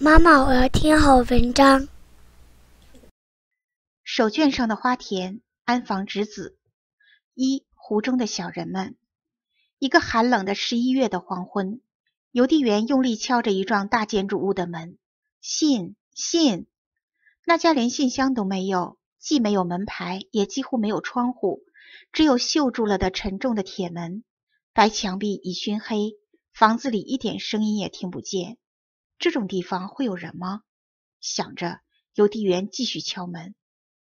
妈妈，我要听好文章。手绢上的花田，安房之子。一湖中的小人们。一个寒冷的十一月的黄昏，邮递员用力敲着一幢大建筑物的门。信，信。那家连信箱都没有，既没有门牌，也几乎没有窗户，只有锈住了的沉重的铁门。白墙壁已熏黑，房子里一点声音也听不见。这种地方会有人吗？想着，邮递员继续敲门。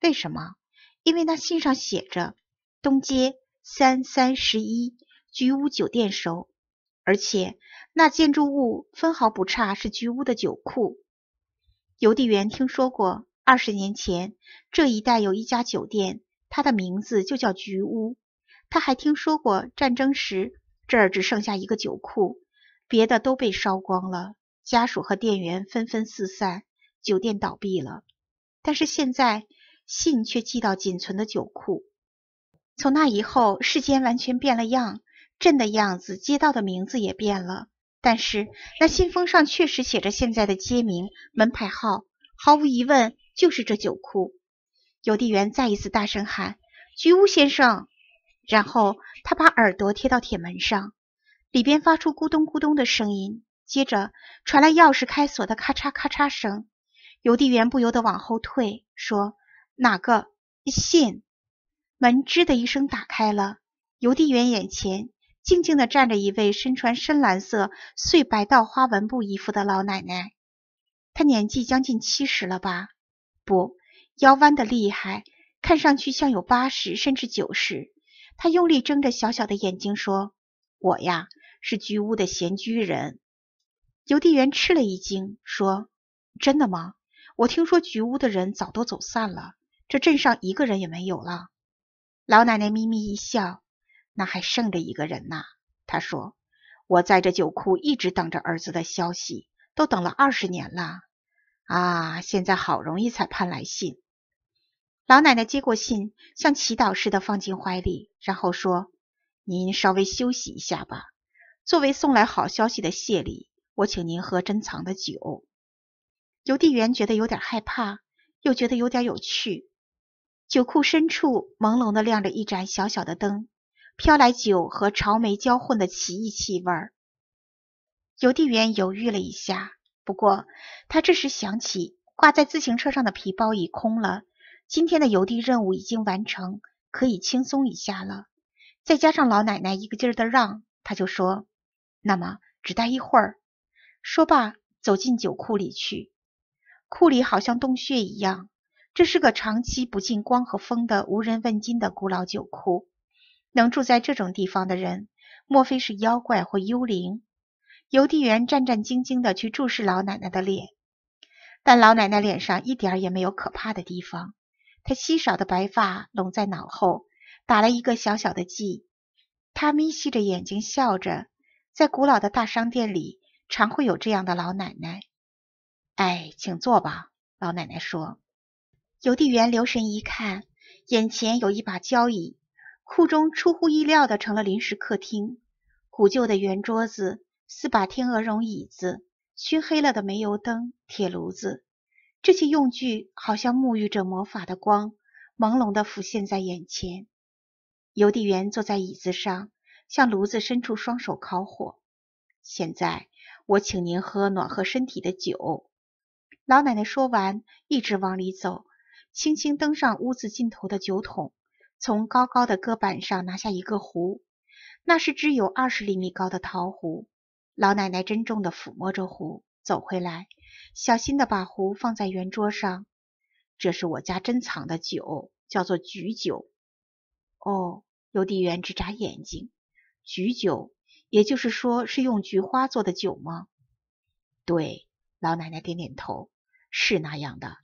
为什么？因为那信上写着“东街三三十一菊屋酒店收”，而且那建筑物分毫不差，是菊屋的酒库。邮递员听说过，二十年前这一带有一家酒店，它的名字就叫菊屋。他还听说过，战争时这儿只剩下一个酒库，别的都被烧光了。家属和店员纷纷四散，酒店倒闭了。但是现在信却寄到仅存的酒库。从那以后，世间完全变了样，镇的样子、街道的名字也变了。但是那信封上确实写着现在的街名、门牌号，毫无疑问就是这酒库。邮递员再一次大声喊：“菊屋先生！”然后他把耳朵贴到铁门上，里边发出咕咚咕咚的声音。接着传来钥匙开锁的咔嚓咔嚓声，邮递员不由得往后退，说：“哪个信？”门吱的一声打开了，邮递员眼前静静地站着一位身穿深蓝色碎白道花纹布衣服的老奶奶。她年纪将近七十了吧？不，腰弯得厉害，看上去像有八十甚至九十。她用力睁着小小的眼睛说：“我呀，是居屋的闲居人。”邮递员吃了一惊，说：“真的吗？我听说菊屋的人早都走散了，这镇上一个人也没有了。”老奶奶咪咪一笑：“那还剩着一个人呢。”她说：“我在这酒库一直等着儿子的消息，都等了二十年了。啊，现在好容易才盼来信。”老奶奶接过信，像祈祷似的放进怀里，然后说：“您稍微休息一下吧，作为送来好消息的谢礼。”我请您喝珍藏的酒。邮递员觉得有点害怕，又觉得有点有趣。酒库深处朦胧的亮着一盏小小的灯，飘来酒和潮霉交混的奇异气味。邮递员犹豫了一下，不过他这时想起挂在自行车上的皮包已空了，今天的邮递任务已经完成，可以轻松一下了。再加上老奶奶一个劲儿的让，他就说：“那么只待一会儿。”说罢，走进酒库里去。库里好像洞穴一样，这是个长期不进光和风的无人问津的古老酒库。能住在这种地方的人，莫非是妖怪或幽灵？邮递员战战兢兢地去注视老奶奶的脸，但老奶奶脸上一点也没有可怕的地方。她稀少的白发拢在脑后，打了一个小小的髻。她眯细着眼睛笑着，在古老的大商店里。常会有这样的老奶奶。哎，请坐吧。老奶奶说。邮递员留神一看，眼前有一把交椅，库中出乎意料的成了临时客厅。古旧的圆桌子，四把天鹅绒椅子，熏黑了的煤油灯，铁炉子，这些用具好像沐浴着魔法的光，朦胧的浮现在眼前。邮递员坐在椅子上，向炉子伸出双手烤火。现在。我请您喝暖和身体的酒。老奶奶说完，一直往里走，轻轻登上屋子尽头的酒桶，从高高的搁板上拿下一个壶，那是只有二十厘米高的陶壶。老奶奶珍重地抚摸着壶，走回来，小心地把壶放在圆桌上。这是我家珍藏的酒，叫做菊酒。哦，邮递员直眨眼睛，菊酒。也就是说，是用菊花做的酒吗？对，老奶奶点点头，是那样的。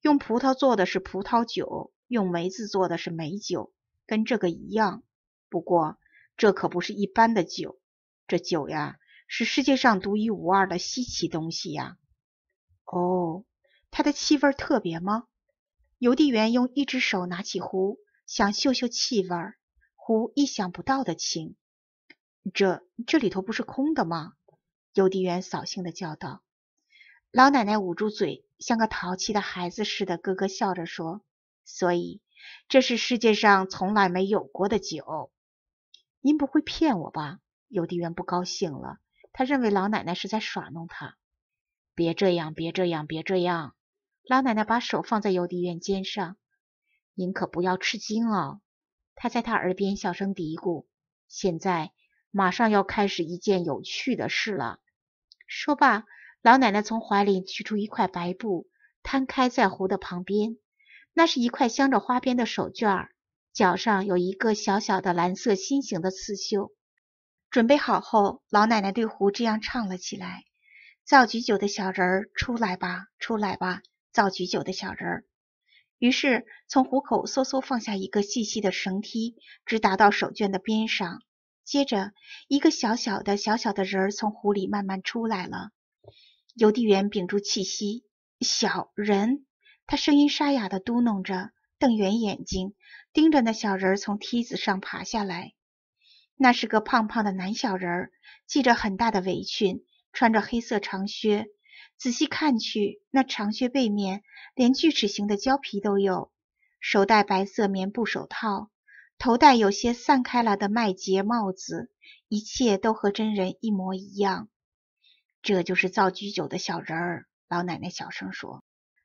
用葡萄做的是葡萄酒，用梅子做的是梅酒，跟这个一样。不过，这可不是一般的酒，这酒呀，是世界上独一无二的稀奇东西呀。哦，它的气味特别吗？邮递员用一只手拿起壶，想嗅嗅气味，壶意想不到的轻。这这里头不是空的吗？邮递员扫兴的叫道。老奶奶捂住嘴，像个淘气的孩子似的，咯咯笑着说：“所以这是世界上从来没有过的酒。”您不会骗我吧？邮递员不高兴了，他认为老奶奶是在耍弄他。别这样，别这样，别这样！老奶奶把手放在邮递员肩上，您可不要吃惊哦。她在他耳边小声嘀咕：“现在马上要开始一件有趣的事了。”说罢，老奶奶从怀里取出一块白布，摊开在壶的旁边。那是一块镶着花边的手绢，脚上有一个小小的蓝色心形的刺绣。准备好后，老奶奶对壶这样唱了起来：“造菊酒的小人儿，出来吧，出来吧。”造菊酒的小人儿，于是从壶口嗖嗖放下一个细细的绳梯，直达到手绢的边上。接着，一个小小的、小小的人儿从湖里慢慢出来了。邮递员屏住气息：“小人。”他声音沙哑的嘟哝着，瞪圆眼睛，盯着那小人儿从梯子上爬下来。那是个胖胖的男小人儿，系着很大的围裙，穿着黑色长靴。仔细看去，那长靴背面连锯齿形的胶皮都有，手戴白色棉布手套，头戴有些散开了的麦秸帽子，一切都和真人一模一样。这就是造居酒的小人儿，老奶奶小声说。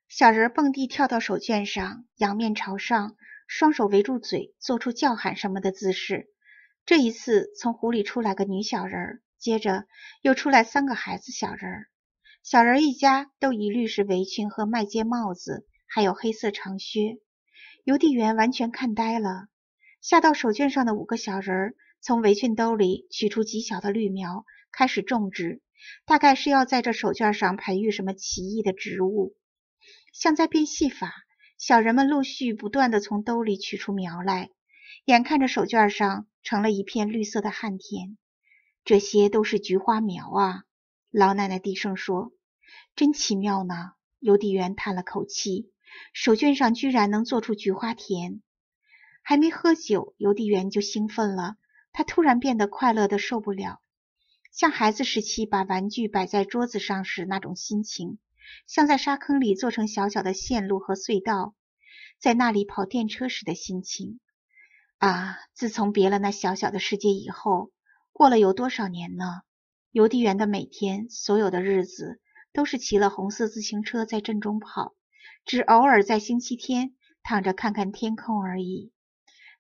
小人蹦地跳到手绢上，仰面朝上，双手围住嘴，做出叫喊什么的姿势。这一次，从湖里出来个女小人，接着又出来三个孩子小人。小人一家都一律是围裙和麦秸帽子，还有黑色长靴。邮递员完全看呆了。下到手绢上的五个小人儿从围裙兜里取出极小的绿苗，开始种植，大概是要在这手绢上培育什么奇异的植物。像在变戏法，小人们陆续不断地从兜里取出苗来，眼看着手绢上成了一片绿色的旱田。这些都是菊花苗啊。老奶奶低声说：“真奇妙呢。”邮递员叹了口气：“手绢上居然能做出菊花田。”还没喝酒，邮递员就兴奋了。他突然变得快乐的受不了，像孩子时期把玩具摆在桌子上时那种心情，像在沙坑里做成小小的线路和隧道，在那里跑电车时的心情。啊！自从别了那小小的世界以后，过了有多少年呢？邮递员的每天，所有的日子，都是骑了红色自行车在镇中跑，只偶尔在星期天躺着看看天空而已。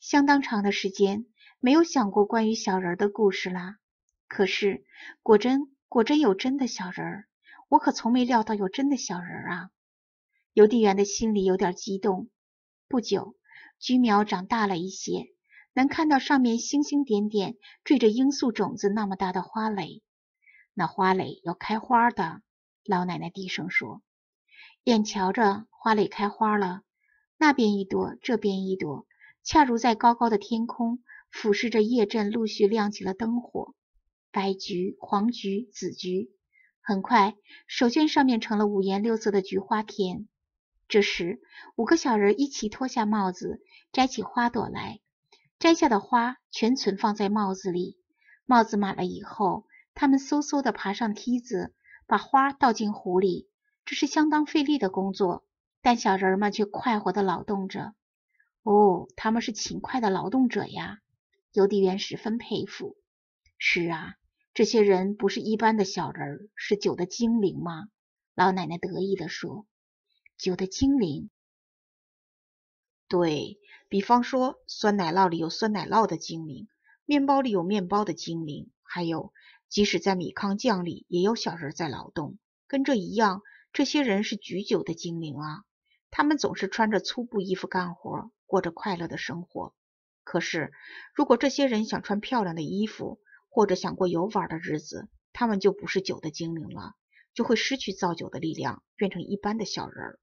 相当长的时间没有想过关于小人的故事啦。可是，果真果真有真的小人儿，我可从没料到有真的小人儿啊！邮递员的心里有点激动。不久，菊苗长大了一些，能看到上面星星点点缀着罂粟种子那么大的花蕾。那花蕾要开花的，老奶奶低声说：“眼瞧着花蕾开花了，那边一朵，这边一朵，恰如在高高的天空俯视着夜镇，陆续亮起了灯火。白菊、黄菊、紫菊，很快手绢上面成了五颜六色的菊花田。这时，五个小人一齐脱下帽子，摘起花朵来，摘下的花全存放在帽子里。帽子满了以后。”他们嗖嗖地爬上梯子，把花倒进壶里。这是相当费力的工作，但小人们却快活地劳动着。哦，他们是勤快的劳动者呀！邮递员十分佩服。是啊，这些人不是一般的小人，是酒的精灵吗？老奶奶得意地说：“酒的精灵。对比方说，酸奶酪里有酸奶酪的精灵，面包里有面包的精灵，还有……”即使在米糠酱里，也有小人在劳动。跟这一样，这些人是举酒的精灵啊！他们总是穿着粗布衣服干活，过着快乐的生活。可是，如果这些人想穿漂亮的衣服，或者想过游玩的日子，他们就不是酒的精灵了，就会失去造酒的力量，变成一般的小人。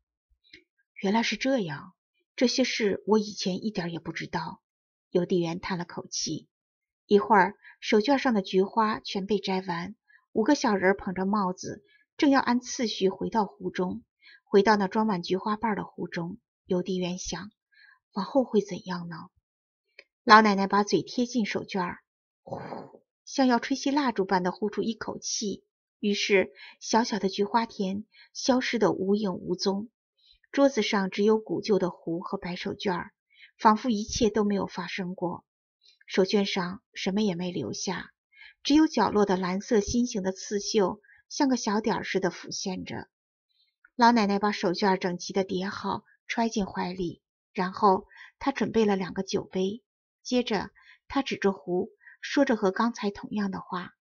原来是这样，这些事我以前一点也不知道。邮递员叹了口气。一会儿，手绢上的菊花全被摘完，五个小人捧着帽子，正要按次序回到湖中，回到那装满菊花瓣的湖中。邮递员想，往后会怎样呢？老奶奶把嘴贴近手绢，呼，像要吹熄蜡烛般的呼出一口气。于是小小的菊花田消失得无影无踪，桌子上只有古旧的壶和白手绢，仿佛一切都没有发生过。手绢上什么也没留下，只有角落的蓝色心形的刺绣，像个小点似的浮现着。老奶奶把手绢整齐地叠好，揣进怀里，然后他准备了两个酒杯，接着他指着壶，说着和刚才同样的话：“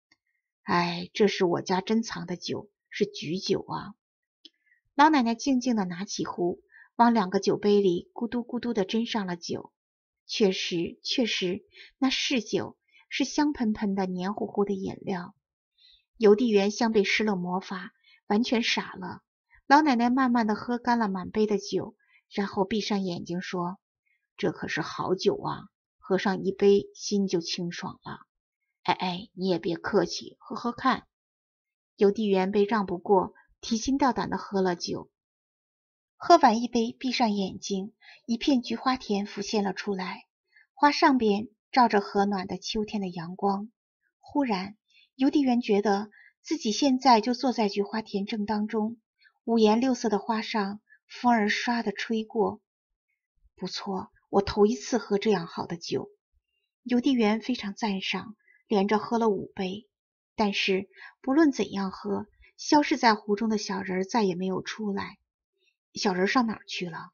哎，这是我家珍藏的酒，是菊酒啊。”老奶奶静静地拿起壶，往两个酒杯里咕嘟咕嘟地斟上了酒。确实，确实，那是酒，是香喷喷的、黏糊糊的饮料。邮递员像被施了魔法，完全傻了。老奶奶慢慢的喝干了满杯的酒，然后闭上眼睛说：“这可是好酒啊，喝上一杯心就清爽了。”哎哎，你也别客气，喝喝看。邮递员被让不过，提心吊胆的喝了酒。喝完一杯，闭上眼睛，一片菊花田浮现了出来，花上边照着和暖的秋天的阳光。忽然，邮递员觉得自己现在就坐在菊花田正当中。五颜六色的花上，风儿唰的吹过。不错，我头一次喝这样好的酒。邮递员非常赞赏，连着喝了五杯。但是不论怎样喝，消失在湖中的小人再也没有出来。小人上哪儿去了？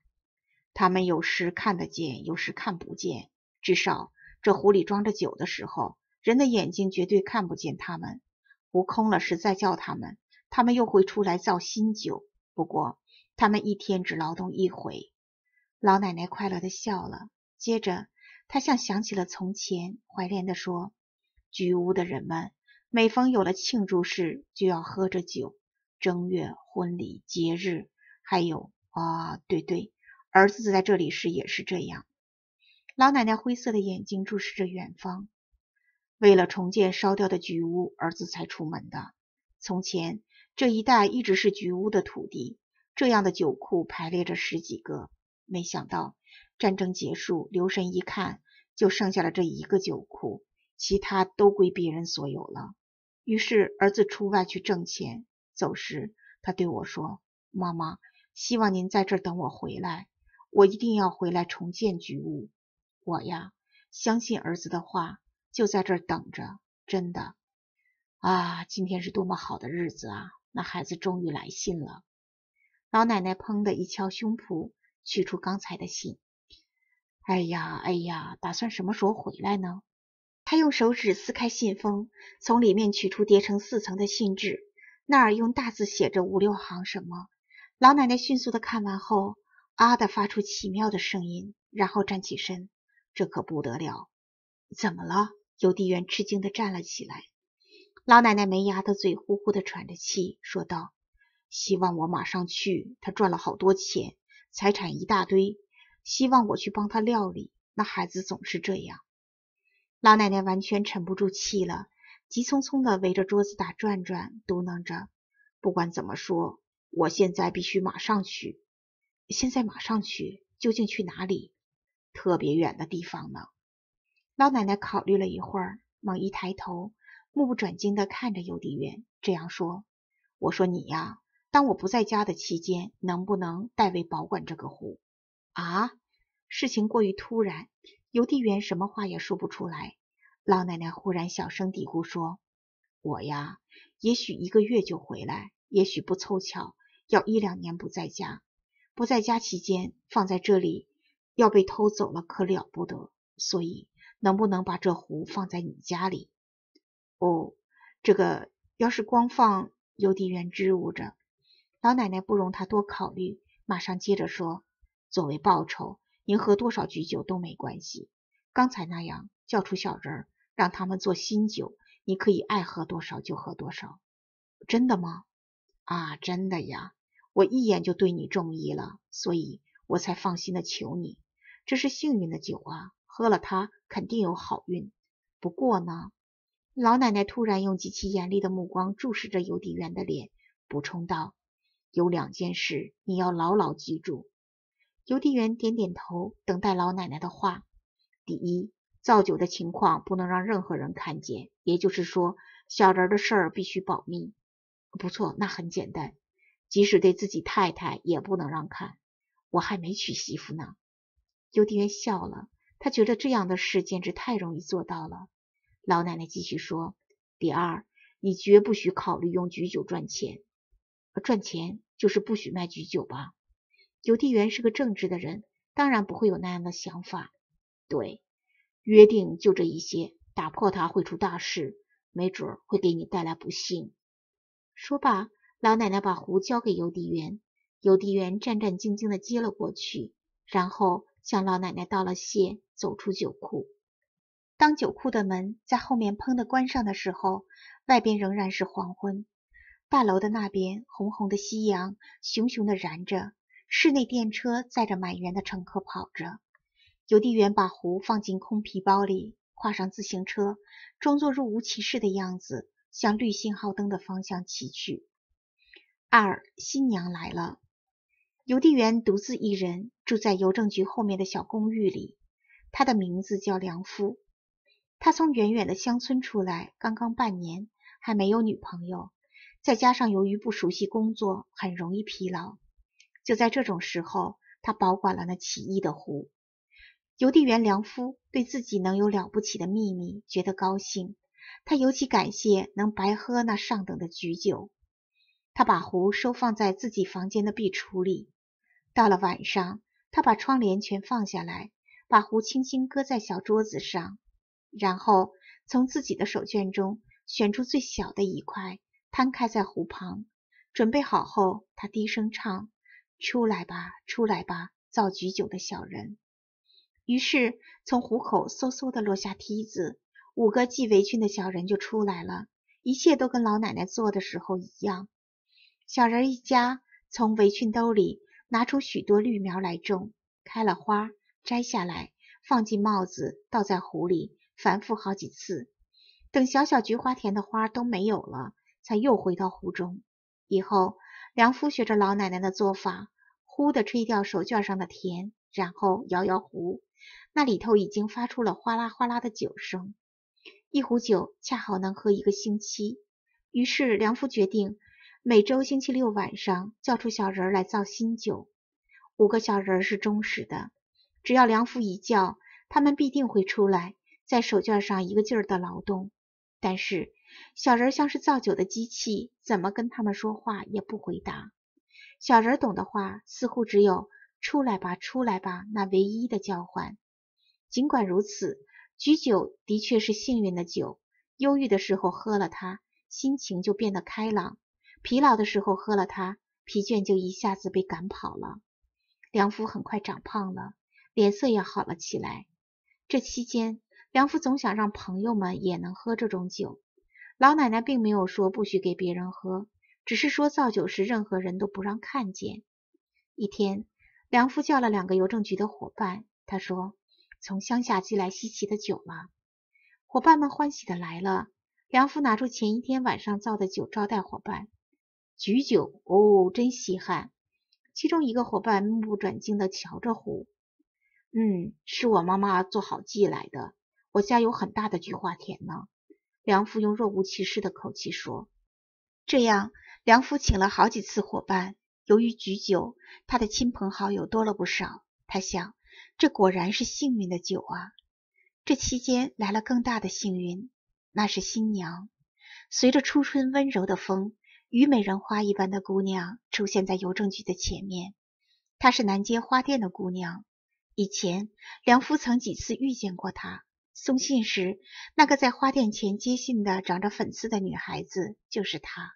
他们有时看得见，有时看不见。至少这湖里装着酒的时候，人的眼睛绝对看不见他们。湖空了时再叫他们。他们又会出来造新酒，不过他们一天只劳动一回。老奶奶快乐的笑了，接着她像想起了从前，怀恋的说：“居屋的人们每逢有了庆祝事，就要喝着酒。正月、婚礼、节日，还有啊，对对，儿子在这里时也是这样。”老奶奶灰色的眼睛注视着远方。为了重建烧掉的菊屋，儿子才出门的。从前。这一带一直是菊屋的土地，这样的酒库排列着十几个。没想到战争结束，留神一看，就剩下了这一个酒库，其他都归别人所有了。于是儿子出外去挣钱，走时他对我说：“妈妈，希望您在这儿等我回来，我一定要回来重建局屋。”我呀，相信儿子的话，就在这儿等着。真的啊，今天是多么好的日子啊！那孩子终于来信了。老奶奶砰的一敲胸脯，取出刚才的信。哎呀，哎呀，打算什么时候回来呢？她用手指撕开信封，从里面取出叠成四层的信纸，那儿用大字写着五六行什么。老奶奶迅速的看完后，啊的发出奇妙的声音，然后站起身。这可不得了！怎么了？邮递员吃惊的站了起来。老奶奶没牙的嘴呼呼的喘着气，说道：“希望我马上去。他赚了好多钱，财产一大堆，希望我去帮他料理。那孩子总是这样。”老奶奶完全沉不住气了，急匆匆的围着桌子打转转，嘟囔着：“不管怎么说，我现在必须马上去。现在马上去，究竟去哪里？特别远的地方呢。”老奶奶考虑了一会儿，猛一抬头。目不转睛地看着邮递员，这样说：“我说你呀，当我不在家的期间，能不能代为保管这个壶？”啊！事情过于突然，邮递员什么话也说不出来。老奶奶忽然小声嘀咕说：“我呀，也许一个月就回来，也许不凑巧要一两年不在家。不在家期间放在这里，要被偷走了可了不得。所以，能不能把这壶放在你家里？”哦，这个要是光放邮递员支吾着，老奶奶不容他多考虑，马上接着说：“作为报酬，您喝多少菊酒都没关系。刚才那样叫出小人儿，让他们做新酒，你可以爱喝多少就喝多少。真的吗？啊，真的呀！我一眼就对你中意了，所以我才放心的求你。这是幸运的酒啊，喝了它肯定有好运。不过呢。”老奶奶突然用极其严厉的目光注视着邮递员的脸，补充道：“有两件事你要牢牢记住。”邮递员点点头，等待老奶奶的话。第一，造酒的情况不能让任何人看见，也就是说，小人的事儿必须保密。不错，那很简单，即使对自己太太也不能让看。我还没娶媳妇呢。邮递员笑了，他觉得这样的事简直太容易做到了。老奶奶继续说：“第二，你绝不许考虑用举酒赚钱。赚钱就是不许卖举酒吧？”邮递员是个正直的人，当然不会有那样的想法。对，约定就这一些，打破它会出大事，没准会给你带来不幸。说罢，老奶奶把壶交给邮递员，邮递员战战兢兢地接了过去，然后向老奶奶道了谢，走出酒库。当酒库的门在后面砰的关上的时候，外边仍然是黄昏。大楼的那边，红红的夕阳熊熊的燃着，室内电车载着满员的乘客跑着。邮递员把壶放进空皮包里，跨上自行车，装作若无其事的样子，向绿信号灯的方向骑去。二新娘来了。邮递员独自一人住在邮政局后面的小公寓里，他的名字叫梁夫。他从远远的乡村出来，刚刚半年，还没有女朋友，再加上由于不熟悉工作，很容易疲劳。就在这种时候，他保管了那奇异的壶。邮递员梁夫对自己能有了不起的秘密觉得高兴，他尤其感谢能白喝那上等的菊酒。他把壶收放在自己房间的壁橱里。到了晚上，他把窗帘全放下来，把壶轻轻搁在小桌子上。然后从自己的手绢中选出最小的一块，摊开在湖旁。准备好后，他低声唱：“出来吧，出来吧，造菊酒的小人。”于是从壶口嗖嗖的落下梯子，五个系围裙的小人就出来了。一切都跟老奶奶做的时候一样。小人一家从围裙兜里拿出许多绿苗来种，开了花，摘下来放进帽子，倒在壶里。反复好几次，等小小菊花田的花都没有了，才又回到壶中。以后，梁夫学着老奶奶的做法，呼的吹掉手绢上的甜，然后摇摇壶，那里头已经发出了哗啦哗啦的酒声。一壶酒恰好能喝一个星期。于是，梁夫决定每周星期六晚上叫出小人来造新酒。五个小人是忠实的，只要梁夫一叫，他们必定会出来。在手绢上一个劲儿的劳动，但是小人像是造酒的机器，怎么跟他们说话也不回答。小人懂的话似乎只有“出来吧，出来吧”那唯一的叫唤。尽管如此，菊酒的确是幸运的酒。忧郁的时候喝了它，心情就变得开朗；疲劳的时候喝了它，疲倦就一下子被赶跑了。梁夫很快长胖了，脸色也好了起来。这期间。梁夫总想让朋友们也能喝这种酒。老奶奶并没有说不许给别人喝，只是说造酒时任何人都不让看见。一天，梁父叫了两个邮政局的伙伴，他说：“从乡下寄来稀奇的酒了。”伙伴们欢喜的来了。梁父拿出前一天晚上造的酒招待伙伴。菊酒哦，真稀罕。其中一个伙伴目不转睛的瞧着壶，嗯，是我妈妈做好寄来的。我家有很大的菊花田呢，梁父用若无其事的口气说。这样，梁父请了好几次伙伴。由于举酒，他的亲朋好友多了不少。他想，这果然是幸运的酒啊！这期间来了更大的幸运，那是新娘。随着初春温柔的风，虞美人花一般的姑娘出现在邮政局的前面。她是南街花店的姑娘。以前，梁夫曾几次遇见过她。送信时，那个在花店前接信的长着粉刺的女孩子就是她。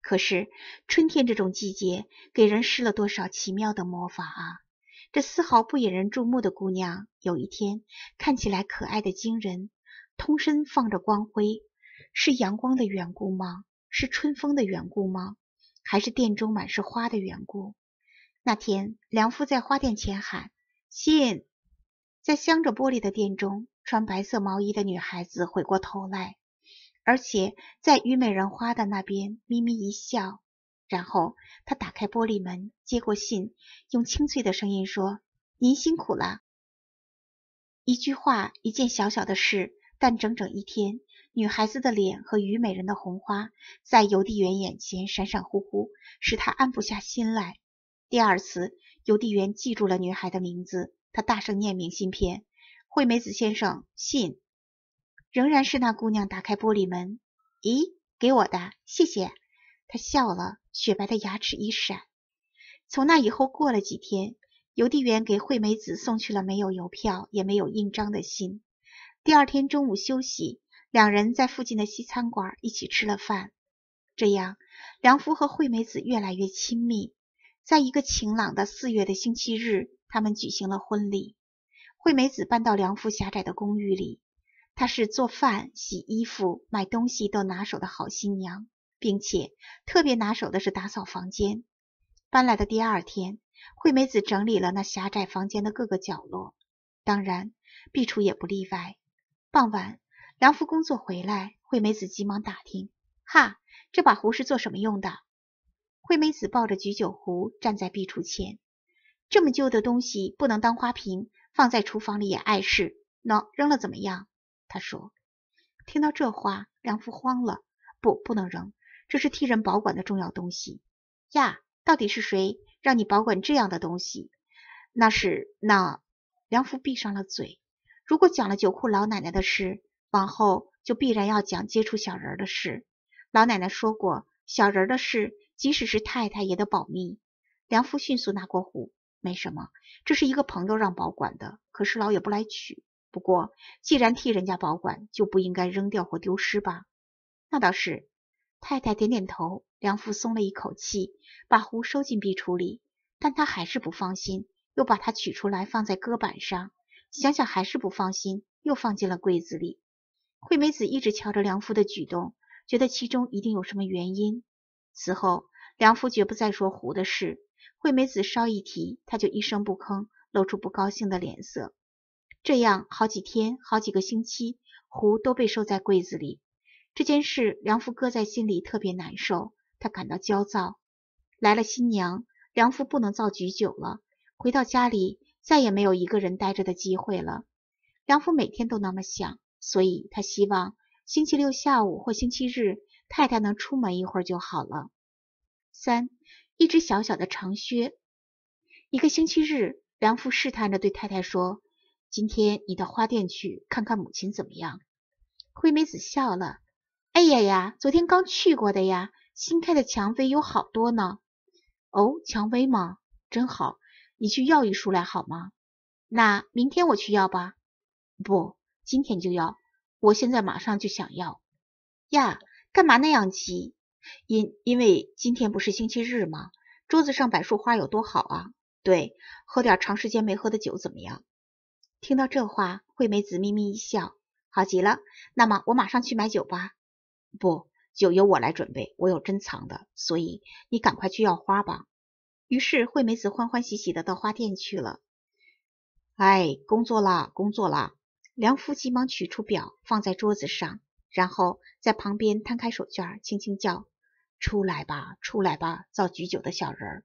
可是春天这种季节，给人施了多少奇妙的魔法啊！这丝毫不引人注目的姑娘，有一天看起来可爱的惊人，通身放着光辉，是阳光的缘故吗？是春风的缘故吗？还是店中满是花的缘故？那天，梁夫在花店前喊信，在镶着玻璃的店中。穿白色毛衣的女孩子回过头来，而且在虞美人花的那边咪咪一笑。然后她打开玻璃门，接过信，用清脆的声音说：“您辛苦了。”一句话，一件小小的事，但整整一天，女孩子的脸和虞美人的红花在邮递员眼前闪闪忽忽，使他安不下心来。第二次，邮递员记住了女孩的名字，他大声念明信片：“惠美子先生，信。”仍然是那姑娘打开玻璃门。咦，给我的，谢谢。她笑了，雪白的牙齿一闪。从那以后过了几天，邮递员给惠美子送去了没有邮票也没有印章的信。第二天中午休息，两人在附近的西餐馆一起吃了饭。这样，梁夫和惠美子越来越亲密。在一个晴朗的四月的星期日，他们举行了婚礼。惠美子搬到梁夫狭窄的公寓里。她是做饭、洗衣服、买东西都拿手的好新娘，并且特别拿手的是打扫房间。搬来的第二天，惠美子整理了那狭窄房间的各个角落，当然壁橱也不例外。傍晚，梁夫工作回来，惠美子急忙打听：“哈，这把壶是做什么用的？”惠美子抱着举酒壶站在壁橱前：“这么旧的东西不能当花瓶，放在厨房里也碍事。喏，扔了怎么样？”他说：“听到这话，梁父慌了。不，不能扔，这是替人保管的重要东西呀。到底是谁让你保管这样的东西？那是那……”梁父闭上了嘴。如果讲了酒库老奶奶的事，往后就必然要讲接触小人的事。老奶奶说过，小人的事，即使是太太也得保密。梁父迅速拿过壶，没什么，这是一个朋友让保管的，可是老也不来取。不过，既然替人家保管，就不应该扔掉或丢失吧？那倒是。太太点点头，梁父松了一口气，把壶收进壁橱里。但他还是不放心，又把它取出来放在搁板上。想想还是不放心，又放进了柜子里。惠美子一直瞧着梁父的举动，觉得其中一定有什么原因。此后，梁父绝不再说壶的事。惠美子稍一提，他就一声不吭，露出不高兴的脸色。这样好几天，好几个星期，壶都被收在柜子里。这件事，梁父搁在心里特别难受，他感到焦躁。来了新娘，梁福不能造举酒了。回到家里，再也没有一个人待着的机会了。梁福每天都那么想，所以他希望星期六下午或星期日，太太能出门一会儿就好了。三，一只小小的长靴。一个星期日，梁父试探着对太太说。今天你到花店去看看母亲怎么样？惠美子笑了。哎呀呀，昨天刚去过的呀，新开的蔷薇有好多呢。哦，蔷薇吗？真好，你去要一束来好吗？那明天我去要吧。不，今天就要。我现在马上就想要。呀，干嘛那样急？因因为今天不是星期日吗？桌子上摆束花有多好啊！对，喝点长时间没喝的酒怎么样？听到这话，惠美子咪咪一笑，好极了。那么我马上去买酒吧。不，酒由我来准备，我有珍藏的，所以你赶快去要花吧。于是惠美子欢欢喜喜的到花店去了。哎，工作啦，工作啦！梁夫急忙取出表放在桌子上，然后在旁边摊开手绢，轻轻叫：“出来吧，出来吧，造菊酒的小人儿。”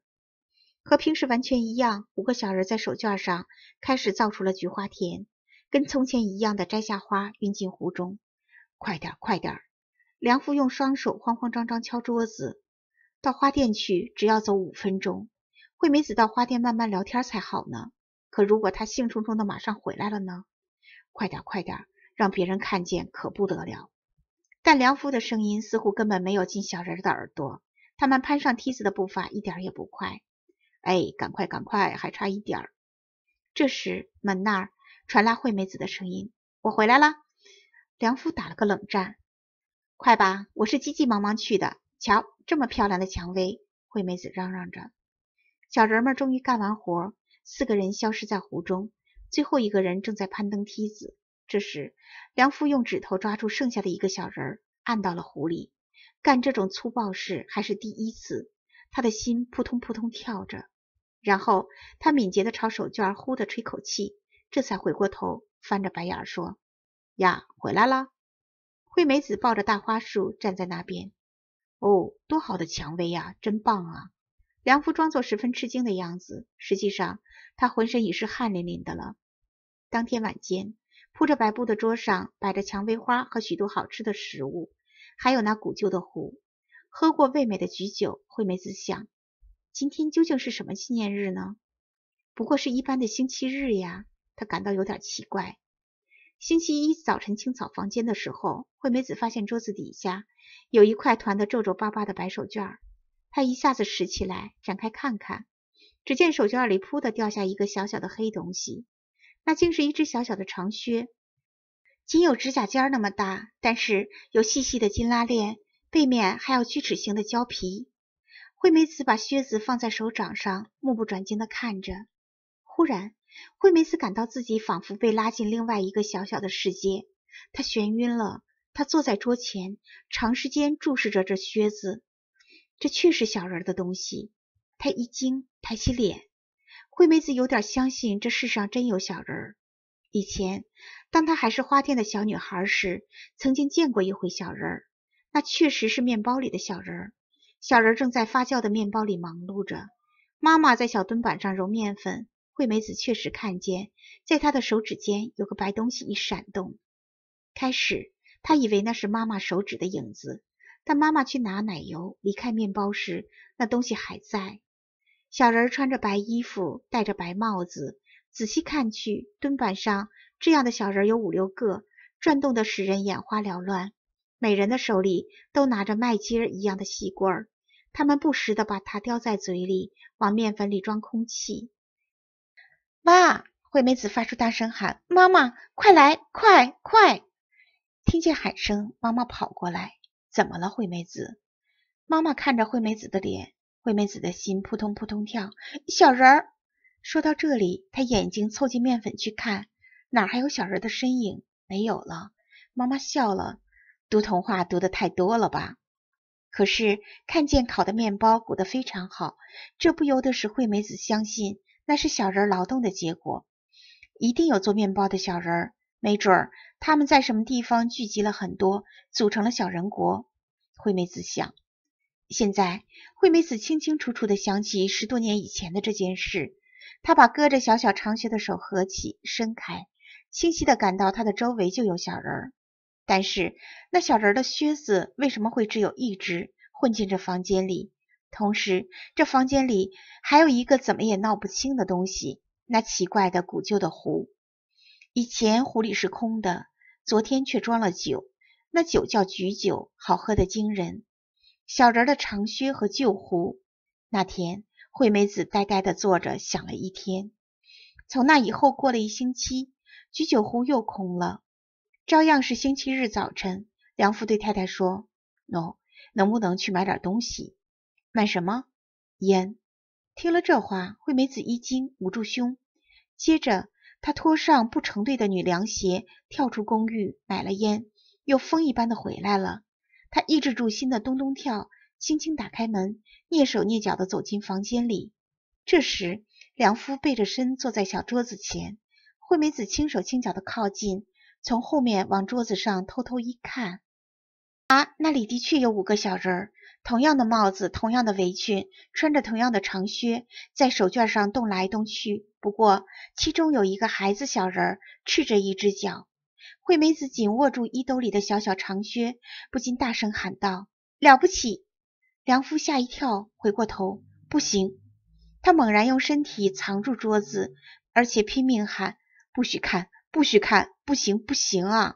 和平时完全一样，五个小人在手绢上开始造出了菊花田，跟从前一样的摘下花运进壶中。快点，快点！梁父用双手慌慌张张敲桌子。到花店去只要走五分钟。惠美子到花店慢慢聊天才好呢。可如果她兴冲冲的马上回来了呢？快点，快点，让别人看见可不得了。但梁夫的声音似乎根本没有进小人的耳朵。他们攀上梯子的步伐一点也不快。哎，赶快，赶快，还差一点儿。这时门那儿传来惠美子的声音：“我回来了。”梁夫打了个冷战。“快吧，我是急急忙忙去的。瞧，这么漂亮的蔷薇！”惠美子嚷嚷着。小人们终于干完活，四个人消失在湖中，最后一个人正在攀登梯子。这时，梁夫用指头抓住剩下的一个小人儿，按到了湖里。干这种粗暴事还是第一次，他的心扑通扑通跳着。然后他敏捷地朝手绢呼的吹口气，这才回过头，翻着白眼说：“呀，回来了。”惠美子抱着大花束站在那边。哦，多好的蔷薇呀，真棒啊！梁夫装作十分吃惊的样子，实际上他浑身已是汗淋淋的了。当天晚间，铺着白布的桌上摆着蔷薇花和许多好吃的食物，还有那古旧的壶。喝过味美的菊酒，惠美子想，今天究竟是什么纪念日呢？不过是一般的星期日呀。她感到有点奇怪。星期一早晨清扫房间的时候，惠美子发现桌子底下有一块团的皱皱巴巴的白手绢。她一下子拾起来，展开看看，只见手绢里扑的掉下一个小小的黑东西。那竟是一只小小的长靴，仅有指甲尖那么大，但是有细细的金拉链，背面还有锯齿形的胶皮。惠美子把靴子放在手掌上，目不转睛地看着。忽然，惠美子感到自己仿佛被拉进另外一个小小的世界，她眩晕了。她坐在桌前，长时间注视着这靴子，这确是小人的东西。她一惊，抬起脸。惠美子有点相信这世上真有小人儿。以前，当她还是花店的小女孩时，曾经见过一回小人儿。那确实是面包里的小人儿。小人正在发酵的面包里忙碌着。妈妈在小墩板上揉面粉。惠美子确实看见，在她的手指间有个白东西一闪动。开始，她以为那是妈妈手指的影子，但妈妈去拿奶油、离开面包时，那东西还在。小人穿着白衣服，戴着白帽子。仔细看去，墩板上这样的小人有五六个，转动的使人眼花缭乱。每人的手里都拿着麦秸一样的细棍儿，他们不时地把它叼在嘴里，往面粉里装空气。妈！惠美子发出大声喊：“妈妈，快来，快快！”听见喊声，妈妈跑过来。怎么了，惠美子？妈妈看着惠美子的脸。惠美子的心扑通扑通跳，小人儿。说到这里，她眼睛凑近面粉去看，哪还有小人的身影？没有了。妈妈笑了，读童话读的太多了吧？可是看见烤的面包鼓得非常好，这不由得使惠美子相信那是小人劳动的结果。一定有做面包的小人儿，没准儿他们在什么地方聚集了很多，组成了小人国。惠美子想。现在，惠美子清清楚楚地想起十多年以前的这件事。她把搁着小小长靴的手合起、伸开，清晰地感到她的周围就有小人儿。但是，那小人的靴子为什么会只有一只，混进这房间里？同时，这房间里还有一个怎么也闹不清的东西——那奇怪的古旧的壶。以前壶里是空的，昨天却装了酒。那酒叫菊酒，好喝的惊人。小人的长靴和旧壶。那天，惠美子呆呆地坐着想了一天。从那以后过了一星期，菊酒壶又空了，照样是星期日早晨。梁父对太太说：“喏，能不能去买点东西？买什么？烟。”听了这话，惠美子一惊，捂住胸。接着，她脱上不成对的女凉鞋，跳出公寓，买了烟，又风一般的回来了。他抑制住心的咚咚跳，轻轻打开门，蹑手蹑脚地走进房间里。这时，梁夫背着身坐在小桌子前，惠美子轻手轻脚地靠近，从后面往桌子上偷偷一看，啊，那里的确有五个小人儿，同样的帽子，同样的围裙，穿着同样的长靴，在手绢上动来动去。不过，其中有一个孩子小人儿，赤着一只脚。惠美子紧握住衣兜里的小小长靴，不禁大声喊道：“了不起！”梁夫吓一跳，回过头：“不行！”他猛然用身体藏住桌子，而且拼命喊：“不许看！不许看！不行！不行啊！”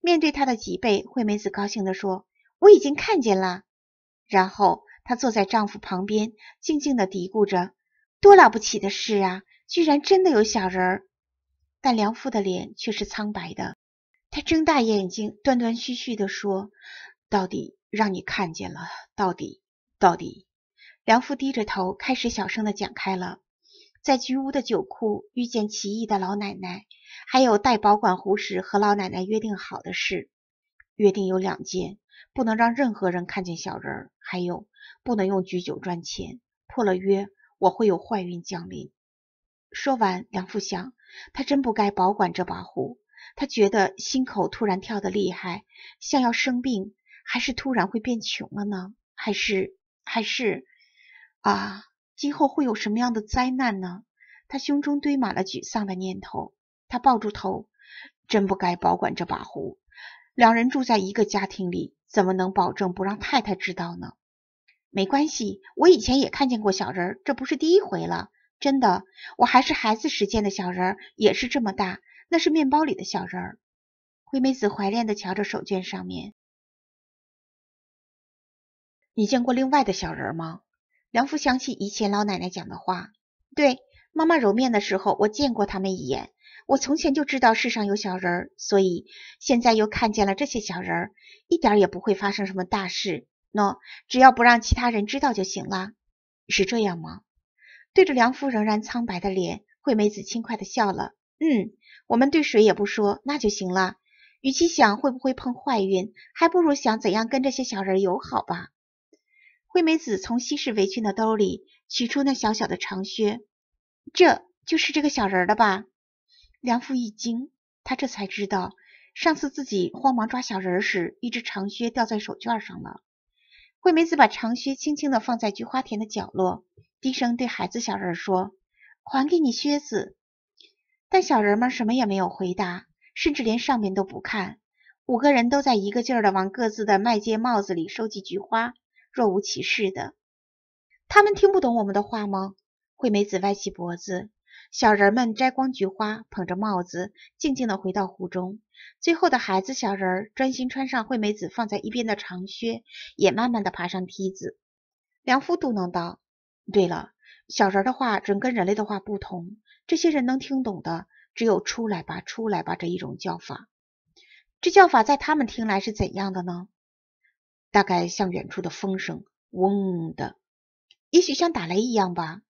面对他的脊背，惠美子高兴地说：“我已经看见了。”然后她坐在丈夫旁边，静静地嘀咕着：“多了不起的事啊！居然真的有小人儿！”但梁父的脸却是苍白的。他睁大眼睛，断断续续地说：“到底让你看见了？到底，到底。”梁父低着头，开始小声地讲开了：在菊屋的酒库遇见奇异的老奶奶，还有带保管壶时和老奶奶约定好的事。约定有两件：不能让任何人看见小人儿，还有不能用菊酒赚钱。破了约，我会有坏运降临。说完，梁父想：他真不该保管这把壶。他觉得心口突然跳得厉害，像要生病，还是突然会变穷了呢？还是还是啊？今后会有什么样的灾难呢？他胸中堆满了沮丧的念头。他抱住头，真不该保管这把壶。两人住在一个家庭里，怎么能保证不让太太知道呢？没关系，我以前也看见过小人，这不是第一回了。真的，我还是孩子时见的小人儿，也是这么大，那是面包里的小人。惠美子怀恋的瞧着手绢上面，你见过另外的小人吗？梁父想起以前老奶奶讲的话，对，妈妈揉面的时候，我见过他们一眼。我从前就知道世上有小人，所以现在又看见了这些小人，一点也不会发生什么大事。喏，只要不让其他人知道就行了，是这样吗？对着梁父仍然苍白的脸，惠美子轻快的笑了。嗯，我们对谁也不说，那就行了。与其想会不会碰坏运，还不如想怎样跟这些小人友好吧。惠美子从西式围裙的兜里取出那小小的长靴，这就是这个小人的吧？梁父一惊，他这才知道，上次自己慌忙抓小人时，一只长靴掉在手绢上了。惠美子把长靴轻轻地放在菊花田的角落。低声对孩子小人说：“还给你靴子。”但小人们什么也没有回答，甚至连上面都不看。五个人都在一个劲儿的往各自的麦秸帽子里收集菊花，若无其事的。他们听不懂我们的话吗？惠美子歪起脖子。小人们摘光菊花，捧着帽子，静静的回到湖中。最后的孩子小人专心穿上惠美子放在一边的长靴，也慢慢的爬上梯子。梁夫嘟囔道。对了，小人的话准跟人类的话不同。这些人能听懂的，只有“出来吧，出来吧”这一种叫法。这叫法在他们听来是怎样的呢？大概像远处的风声，嗡的，也许像打雷一样吧。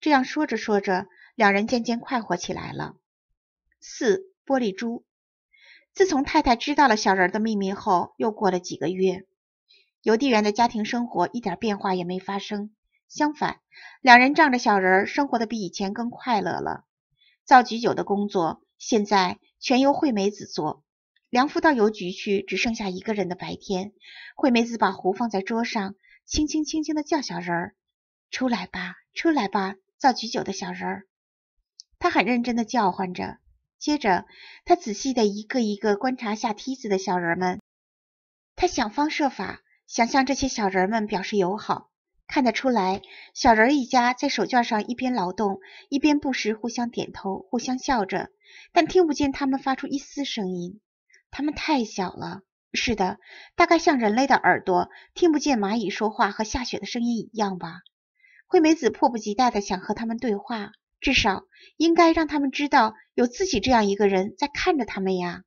这样说着说着，两人渐渐快活起来了。四玻璃珠。自从太太知道了小人的秘密后，又过了几个月，邮递员的家庭生活一点变化也没发生。相反，两人仗着小人儿生活的比以前更快乐了。造菊酒的工作现在全由惠美子做。梁夫到邮局去，只剩下一个人的白天，惠美子把壶放在桌上，轻轻轻轻的叫小人儿：“出来吧，出来吧，造菊酒的小人儿。”他很认真的叫唤着，接着他仔细的一个一个观察下梯子的小人们，他想方设法想向这些小人们表示友好。看得出来，小人一家在手绢上一边劳动，一边不时互相点头，互相笑着，但听不见他们发出一丝声音。他们太小了，是的，大概像人类的耳朵听不见蚂蚁说话和下雪的声音一样吧。惠美子迫不及待地想和他们对话，至少应该让他们知道有自己这样一个人在看着他们呀。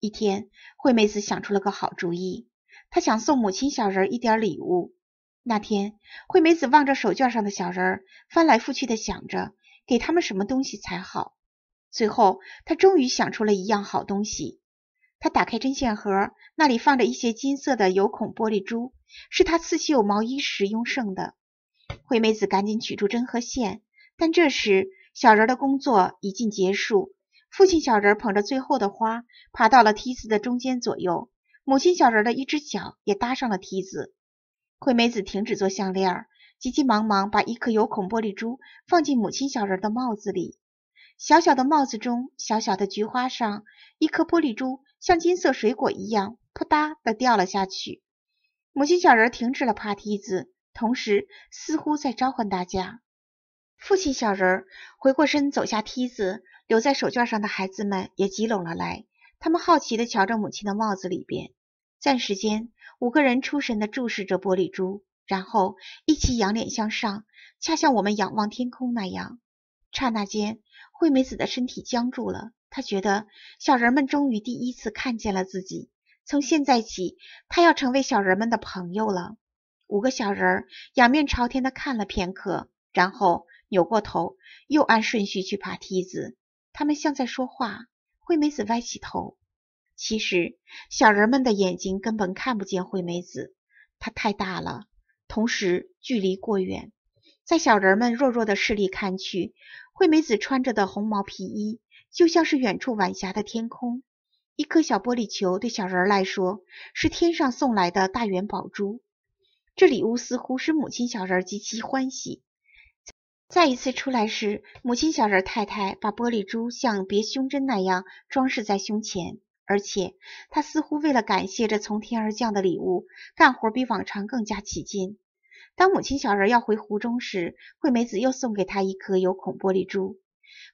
一天，惠美子想出了个好主意，她想送母亲小人一点礼物。那天，惠美子望着手绢上的小人儿，翻来覆去的想着给他们什么东西才好。最后，她终于想出了一样好东西。她打开针线盒，那里放着一些金色的有孔玻璃珠，是她刺绣毛衣时用剩的。惠美子赶紧取出针和线，但这时小人的工作已近结束。父亲小人捧着最后的花，爬到了梯子的中间左右。母亲小人的一只脚也搭上了梯子。惠美子停止做项链，急急忙忙把一颗有孔玻璃珠放进母亲小人的帽子里。小小的帽子中，小小的菊花上，一颗玻璃珠像金色水果一样，扑嗒的掉了下去。母亲小人停止了爬梯子，同时似乎在召唤大家。父亲小人回过身走下梯子，留在手绢上的孩子们也挤拢了来，他们好奇地瞧着母亲的帽子里边。暂时间。五个人出神地注视着玻璃珠，然后一起仰脸向上，恰像我们仰望天空那样。刹那间，惠美子的身体僵住了。她觉得小人们终于第一次看见了自己。从现在起，她要成为小人们的朋友了。五个小人仰面朝天地看了片刻，然后扭过头，又按顺序去爬梯子。他们像在说话。惠美子歪起头。其实，小人们的眼睛根本看不见惠美子，她太大了，同时距离过远。在小人们弱弱的视力看去，惠美子穿着的红毛皮衣就像是远处晚霞的天空。一颗小玻璃球对小人来说是天上送来的大元宝珠，这礼物似乎使母亲小人极其欢喜。再一次出来时，母亲小人太太把玻璃珠像别胸针那样装饰在胸前，而且他似乎为了感谢这从天而降的礼物，干活比往常更加起劲。当母亲小人要回湖中时，惠美子又送给她一颗有孔玻璃珠。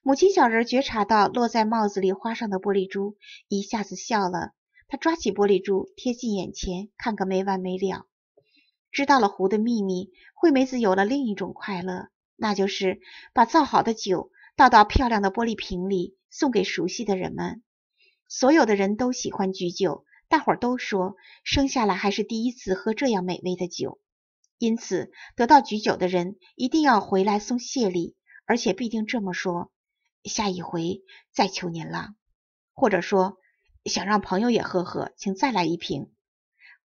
母亲小人觉察到落在帽子里花上的玻璃珠，一下子笑了。他抓起玻璃珠贴近眼前，看个没完没了。知道了湖的秘密，惠美子有了另一种快乐。那就是把造好的酒倒到漂亮的玻璃瓶里，送给熟悉的人们。所有的人都喜欢菊酒，大伙儿都说生下来还是第一次喝这样美味的酒。因此，得到菊酒的人一定要回来送谢礼，而且必定这么说：“下一回再求您了。”或者说：“想让朋友也喝喝，请再来一瓶。”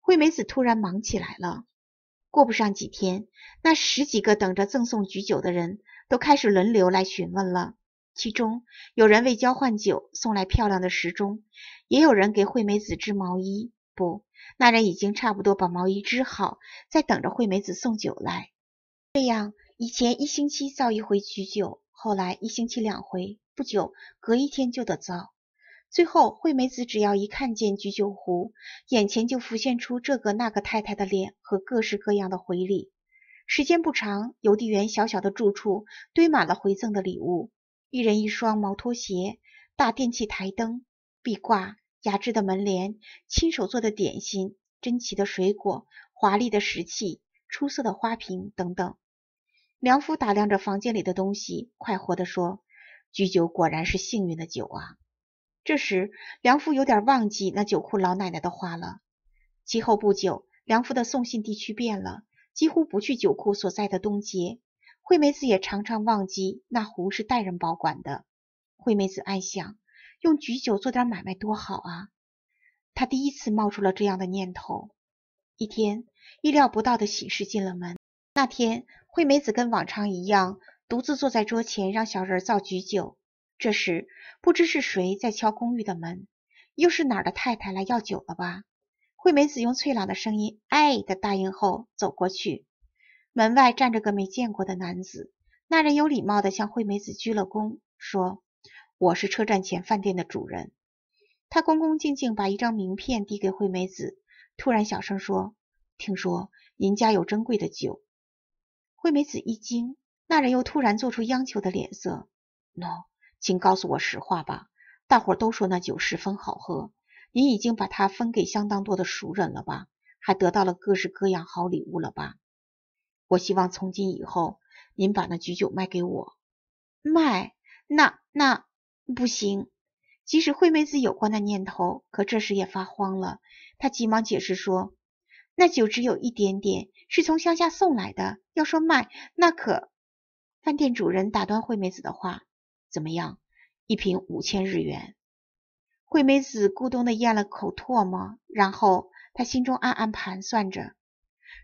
惠美子突然忙起来了。过不上几天，那十几个等着赠送菊酒的人都开始轮流来询问了。其中有人为交换酒送来漂亮的时钟，也有人给惠美子织毛衣。不，那人已经差不多把毛衣织好，在等着惠美子送酒来。这样，以前一星期造一回菊酒，后来一星期两回，不久隔一天就得造。最后，惠美子只要一看见菊酒壶，眼前就浮现出这个那个太太的脸和各式各样的回礼。时间不长，邮递员小小的住处堆满了回赠的礼物：一人一双毛拖鞋、大电器台灯、壁挂、雅致的门帘、亲手做的点心、珍奇的水果、华丽的石器、出色的花瓶等等。梁夫打量着房间里的东西，快活地说：“居酒果然是幸运的酒啊！”这时，梁夫有点忘记那酒库老奶奶的话了。其后不久，梁夫的送信地区变了，几乎不去酒库所在的东街。惠美子也常常忘记那壶是代人保管的。惠美子暗想，用菊酒做点买卖多好啊！她第一次冒出了这样的念头。一天，意料不到的喜事进了门。那天，惠美子跟往常一样，独自坐在桌前，让小人造菊酒。这时，不知是谁在敲公寓的门，又是哪儿的太太来要酒了吧？惠美子用脆朗的声音“哎”的答应后走过去，门外站着个没见过的男子。那人有礼貌地向惠美子鞠了躬，说：“我是车站前饭店的主人。”他恭恭敬敬把一张名片递给惠美子，突然小声说：“听说您家有珍贵的酒。”惠美子一惊，那人又突然做出央求的脸色：“No。”请告诉我实话吧，大伙都说那酒十分好喝，您已经把它分给相当多的熟人了吧？还得到了各式各样好礼物了吧？我希望从今以后，您把那菊酒卖给我。卖？那那不行。即使惠美子有过那念头，可这时也发慌了。她急忙解释说，那酒只有一点点，是从乡下送来的。要说卖，那可……饭店主人打断惠美子的话。怎么样？一瓶五千日元。惠美子咕咚的咽了口唾沫，然后她心中暗暗盘算着：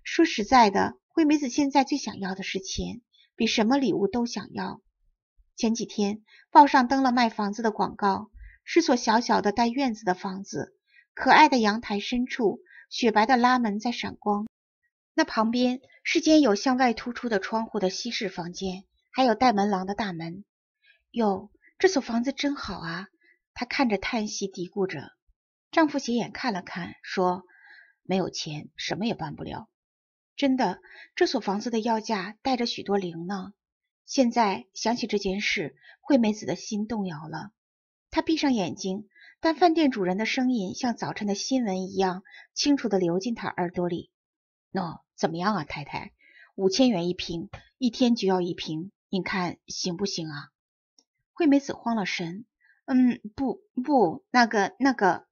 说实在的，惠美子现在最想要的是钱，比什么礼物都想要。前几天报上登了卖房子的广告，是所小小的带院子的房子，可爱的阳台深处，雪白的拉门在闪光。那旁边是间有向外突出的窗户的西式房间，还有带门廊的大门。哟，这所房子真好啊！她看着叹息，嘀咕着。丈夫斜眼看了看，说：“没有钱，什么也办不了。”真的，这所房子的要价带着许多零呢。现在想起这件事，惠美子的心动摇了。她闭上眼睛，但饭店主人的声音像早晨的新闻一样清楚地流进她耳朵里。喏，怎么样啊，太太？五千元一瓶，一天就要一瓶，您看行不行啊？惠美子慌了神，嗯，不不，那个那个，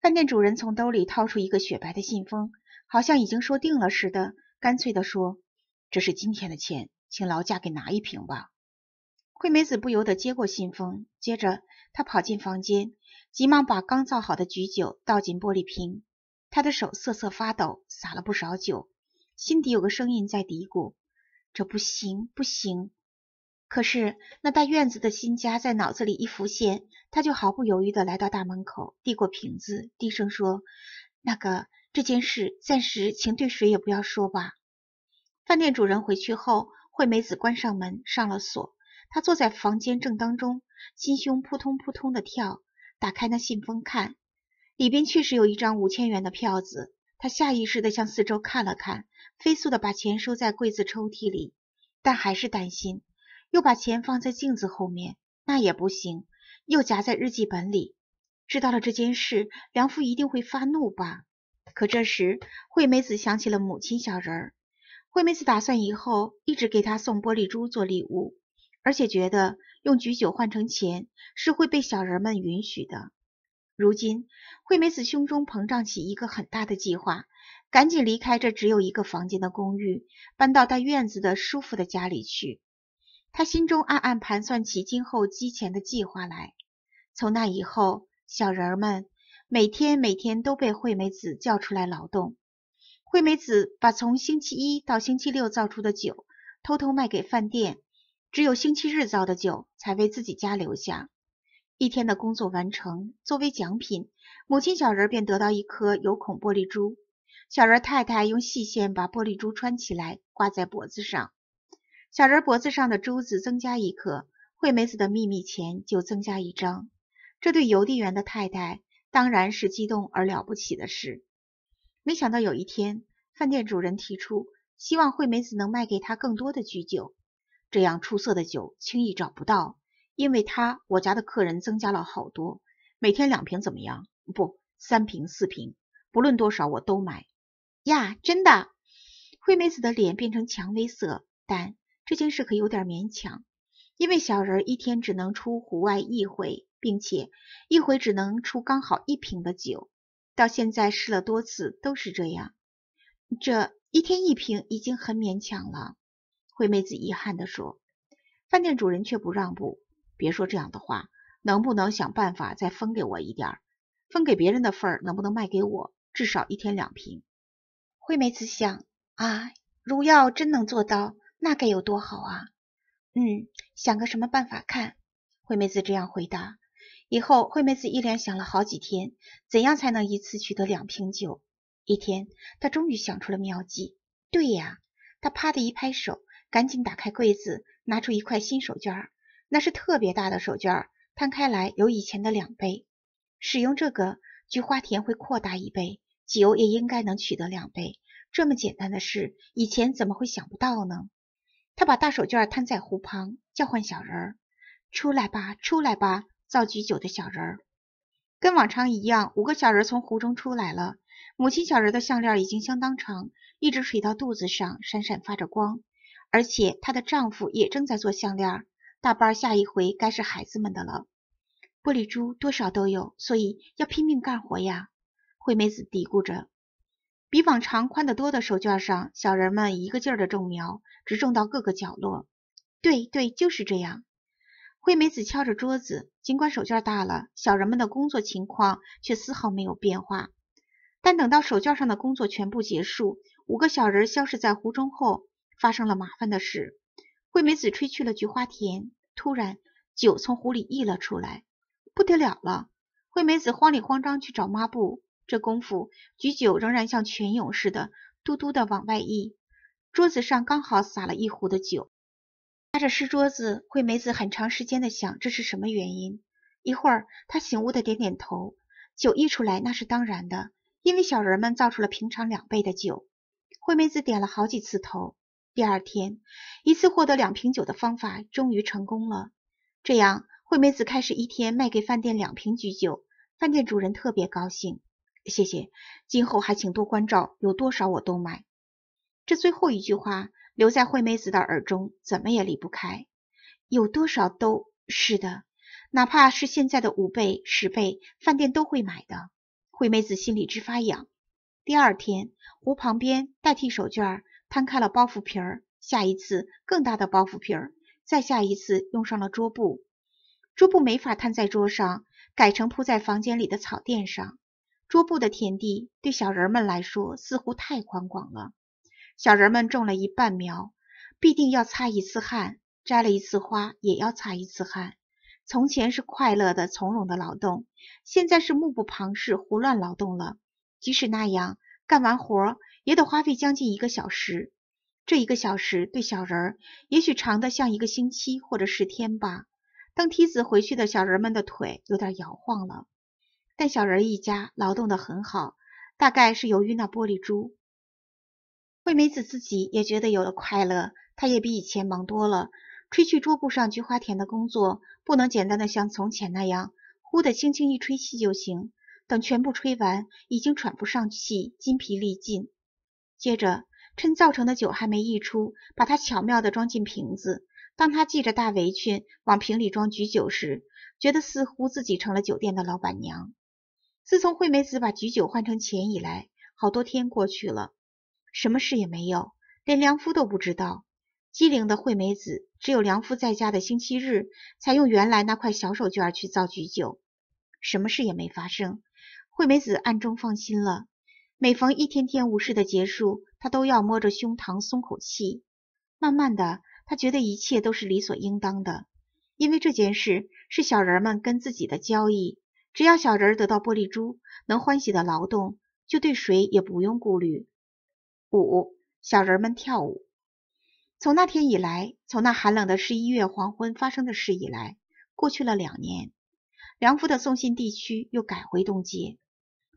饭店主人从兜里掏出一个雪白的信封，好像已经说定了似的，干脆的说：“这是今天的钱，请劳驾给拿一瓶吧。”惠美子不由得接过信封，接着她跑进房间，急忙把刚造好的菊酒倒进玻璃瓶，她的手瑟瑟发抖，洒了不少酒，心底有个声音在嘀咕：“这不行，不行。”可是那大院子的新家在脑子里一浮现，他就毫不犹豫地来到大门口，递过瓶子，低声说：“那个这件事暂时请对谁也不要说吧。”饭店主人回去后，惠美子关上门，上了锁。她坐在房间正当中，心胸扑通扑通的跳。打开那信封看，里边确实有一张五千元的票子。她下意识地向四周看了看，飞速地把钱收在柜子抽屉里，但还是担心，又把钱放在镜子后面，那也不行，又夹在日记本里。知道了这件事，梁父一定会发怒吧？可这时，惠美子想起了母亲小人儿。惠美子打算以后一直给他送玻璃珠做礼物，而且觉得用菊酒换成钱是会被小人们允许的。如今，惠美子胸中膨胀起一个很大的计划，赶紧离开这只有一个房间的公寓，搬到带院子的舒服的家里去。他心中暗暗盘算起今后积钱的计划来。从那以后，小人们。每天每天都被惠美子叫出来劳动。惠美子把从星期一到星期六造出的酒偷偷卖给饭店，只有星期日造的酒才为自己家留下。一天的工作完成，作为奖品，母亲小人便得到一颗有孔玻璃珠。小人太太用细线把玻璃珠穿起来，挂在脖子上。小人脖子上的珠子增加一颗，惠美子的秘密钱就增加一张。这对邮递员的太太。当然是激动而了不起的事。没想到有一天，饭店主人提出希望惠美子能卖给他更多的居酒，这样出色的酒轻易找不到，因为他我家的客人增加了好多，每天两瓶怎么样？不，三瓶四瓶，不论多少我都买。呀，真的！惠美子的脸变成蔷薇色，但这件事可有点勉强，因为小人一天只能出户外一回。并且一回只能出刚好一瓶的酒，到现在试了多次都是这样。这一天一瓶已经很勉强了。惠妹子遗憾地说。饭店主人却不让步，别说这样的话，能不能想办法再分给我一点？分给别人的份能不能卖给我？至少一天两瓶。惠妹子想啊，如要真能做到，那该有多好啊！嗯，想个什么办法看？惠妹子这样回答。以后，惠妹子一连想了好几天，怎样才能一次取得两瓶酒？一天，她终于想出了妙计。对呀，她啪的一拍手，赶紧打开柜子，拿出一块新手绢那是特别大的手绢摊开来有以前的两倍。使用这个，菊花田会扩大一倍，酒也应该能取得两倍。这么简单的事，以前怎么会想不到呢？他把大手绢摊在湖旁，叫唤小人儿：“出来吧，出来吧！”造菊酒的小人儿，跟往常一样，五个小人从湖中出来了。母亲小人的项链已经相当长，一直垂到肚子上，闪闪发着光。而且她的丈夫也正在做项链，大半下一回该是孩子们的了。玻璃珠多少都有，所以要拼命干活呀。惠美子嘀咕着，比往常宽得多的手绢上，小人们一个劲儿的种苗，直种到各个角落。对对，就是这样。惠美子敲着桌子，尽管手绢大了，小人们的工作情况却丝毫没有变化。但等到手绢上的工作全部结束，五个小人消失在湖中后，发生了麻烦的事。惠美子吹去了菊花田，突然酒从湖里溢了出来，不得了了！惠美子慌里慌张去找抹布，这功夫菊酒仍然像泉涌似的嘟嘟的往外溢，桌子上刚好洒了一壶的酒。擦着湿桌子，惠美子很长时间的想这是什么原因。一会儿，她醒悟的点点头，酒溢出来那是当然的，因为小人们造出了平常两倍的酒。惠美子点了好几次头。第二天，一次获得两瓶酒的方法终于成功了。这样，惠美子开始一天卖给饭店两瓶菊酒，饭店主人特别高兴。谢谢，今后还请多关照，有多少我都买。这最后一句话。留在惠美子的耳中，怎么也离不开。有多少都是的，哪怕是现在的五倍、十倍，饭店都会买的。惠美子心里直发痒。第二天，湖旁边代替手绢摊开了包袱皮儿，下一次更大的包袱皮儿，再下一次用上了桌布。桌布没法摊在桌上，改成铺在房间里的草垫上。桌布的田地对小人们来说似乎太宽广了。小人们种了一半苗，必定要擦一次汗；摘了一次花，也要擦一次汗。从前是快乐的、从容的劳动，现在是目不旁视、胡乱劳动了。即使那样，干完活也得花费将近一个小时。这一个小时对小人儿也许长得像一个星期或者十天吧。蹬梯子回去的小人们的腿有点摇晃了，但小人一家劳动得很好，大概是由于那玻璃珠。惠美子自己也觉得有了快乐，她也比以前忙多了。吹去桌布上菊花田的工作，不能简单的像从前那样，呼的轻轻一吹气就行。等全部吹完，已经喘不上气，筋疲力尽。接着。趁造成的酒还没溢出，把它巧妙地装进瓶子。当他系着大围裙往瓶里装菊酒时，觉得似乎自己成了酒店的老板娘。自从惠美子把菊酒换成钱以来，好多天过去了，什么事也没有，连良夫都不知道。机灵的惠美子只有良夫在家的星期日，才用原来那块小手绢去造菊酒。什么事也没发生，惠美子暗中放心了。每逢一天天无事的结束，她都要摸着胸膛松口气。慢慢的，他觉得一切都是理所应当的，因为这件事是小人们跟自己的交易。只要小人得到玻璃珠，能欢喜的劳动，就对谁也不用顾虑。五，小人们跳舞。从那天以来，从那寒冷的十一月黄昏发生的事以来，过去了两年，梁夫的送信地区又改回东街。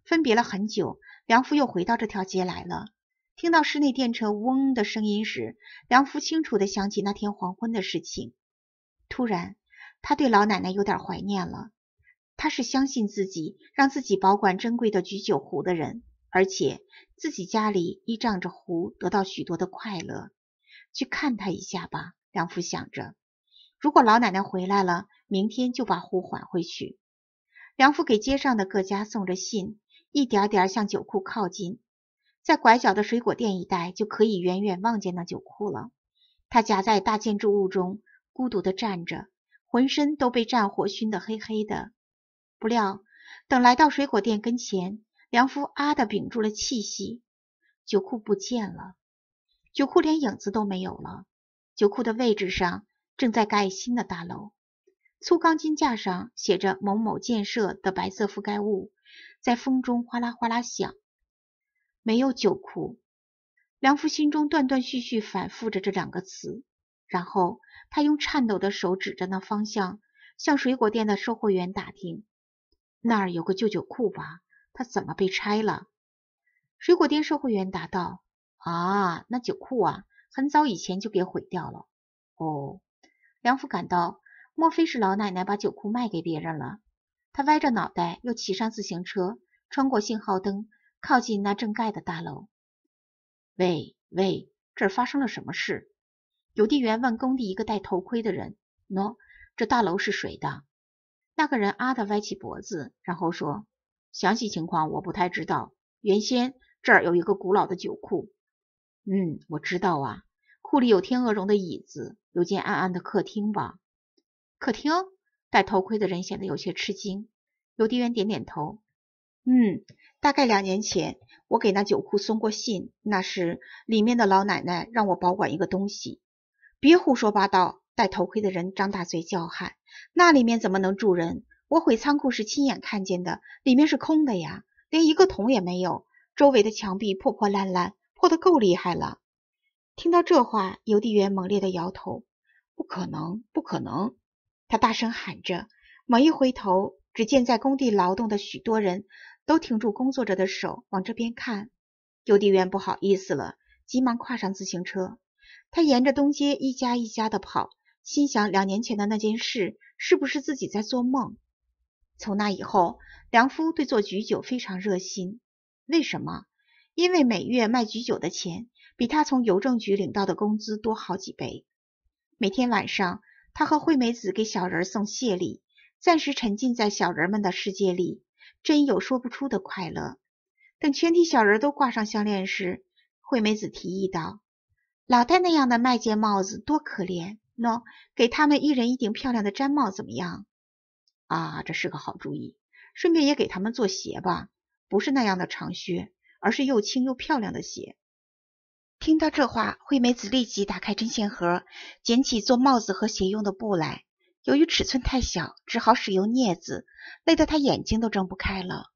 分别了很久，梁夫又回到这条街来了。听到室内电车嗡的声音时，梁夫清楚地想起那天黄昏的事情。突然，他对老奶奶有点怀念了。他是相信自己让自己保管珍贵的菊酒壶的人，而且自己家里依仗着壶得到许多的快乐。去看他一下吧，梁夫想着。如果老奶奶回来了，明天就把壶还回去。梁夫给街上的各家送着信。一点点向酒库靠近，在拐角的水果店一带，就可以远远望见那酒库了。他夹在大建筑物中，孤独地站着，浑身都被战火熏得黑黑的。不料，等来到水果店跟前，梁夫啊的屏住了气息。酒库不见了，酒库连影子都没有了。酒库的位置上正在盖新的大楼，粗钢筋架上写着“某某建设”的白色覆盖物。在风中哗啦哗啦响，没有酒库。梁夫心中断断续续反复着这两个词，然后他用颤抖的手指着那方向，向水果店的售货员打听：“那儿有个旧酒库吧？它怎么被拆了？”水果店售货员答道：“啊，那酒库啊，很早以前就给毁掉了。”哦，梁夫感到，莫非是老奶奶把酒库卖给别人了？他歪着脑袋，又骑上自行车，穿过信号灯，靠近那正盖的大楼。喂喂，这儿发生了什么事？邮递员问工地一个戴头盔的人：“喏，这大楼是谁的？”那个人啊的歪起脖子，然后说：“详细情况我不太知道。原先这儿有一个古老的酒库。嗯，我知道啊，库里有天鹅绒的椅子，有间暗暗的客厅吧？客厅？”戴头盔的人显得有些吃惊。邮递员点点头：“嗯，大概两年前，我给那酒库送过信。那时，里面的老奶奶让我保管一个东西。”“别胡说八道！”戴头盔的人张大嘴叫喊：“那里面怎么能住人？我毁仓库时亲眼看见的，里面是空的呀，连一个桶也没有。周围的墙壁破破烂烂，破得够厉害了。”听到这话，邮递员猛烈地摇头：“不可能，不可能！”他大声喊着，猛一回头，只见在工地劳动的许多人都停住工作着的手，往这边看。邮递员不好意思了，急忙跨上自行车。他沿着东街一家一家的跑，心想两年前的那件事是不是自己在做梦？从那以后，梁夫对做菊酒非常热心。为什么？因为每月卖菊酒的钱比他从邮政局领到的工资多好几倍。每天晚上。他和惠美子给小人送谢礼，暂时沉浸在小人们的世界里，真有说不出的快乐。等全体小人都挂上项链时，惠美子提议道：“老戴那样的麦秸帽子多可怜，喏，给他们一人一顶漂亮的毡帽怎么样？”啊，这是个好主意。顺便也给他们做鞋吧，不是那样的长靴，而是又轻又漂亮的鞋。听到这话，惠美子立即打开针线盒，捡起做帽子和鞋用的布来。由于尺寸太小，只好使用镊子，累得她眼睛都睁不开了。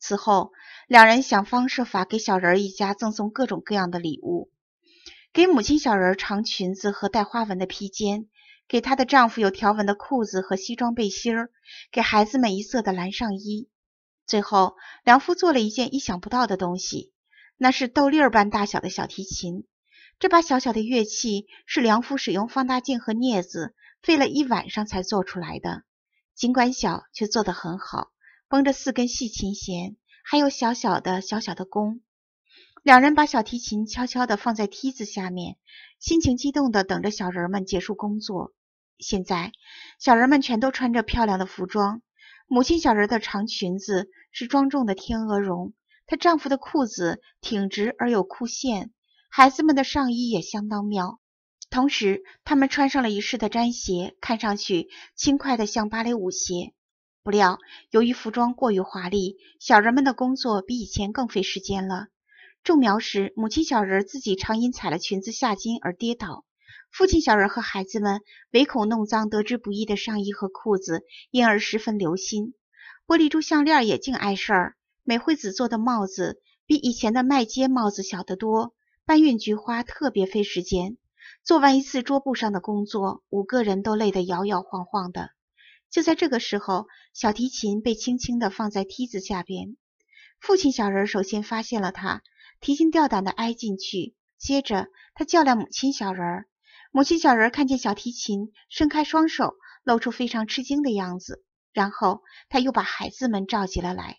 此后，两人想方设法给小人一家赠送各种各样的礼物。给母亲小人长裙子和带花纹的披肩，给她的丈夫有条纹的裤子和西装背心儿，给孩子们一色的蓝上衣。最后，梁夫做了一件意想不到的东西，那是豆粒儿般大小的小提琴。这把小小的乐器是梁夫使用放大镜和镊子费了一晚上才做出来的，尽管小，却做得很好，绷着四根细琴弦，还有小小的小小的弓。两人把小提琴悄悄地放在梯子下面，心情激动地等着小人们结束工作。现在，小人们全都穿着漂亮的服装。母亲小人的长裙子是庄重的天鹅绒，她丈夫的裤子挺直而有裤线，孩子们的上衣也相当妙。同时，他们穿上了仪式的毡鞋，看上去轻快的像芭蕾舞鞋。不料，由于服装过于华丽，小人们的工作比以前更费时间了。种苗时，母亲小人自己常因踩了裙子下襟而跌倒；父亲小人和孩子们唯恐弄脏得之不易的上衣和裤子，因而十分留心。玻璃珠项链也净碍事儿。美惠子做的帽子比以前的麦秸帽子小得多。搬运菊花特别费时间。做完一次桌布上的工作，五个人都累得摇摇晃晃的。就在这个时候，小提琴被轻轻地放在梯子下边。父亲小人首先发现了它。提心吊胆地挨进去，接着他叫来母亲小人儿。母亲小人看见小提琴，伸开双手，露出非常吃惊的样子。然后他又把孩子们召集了来。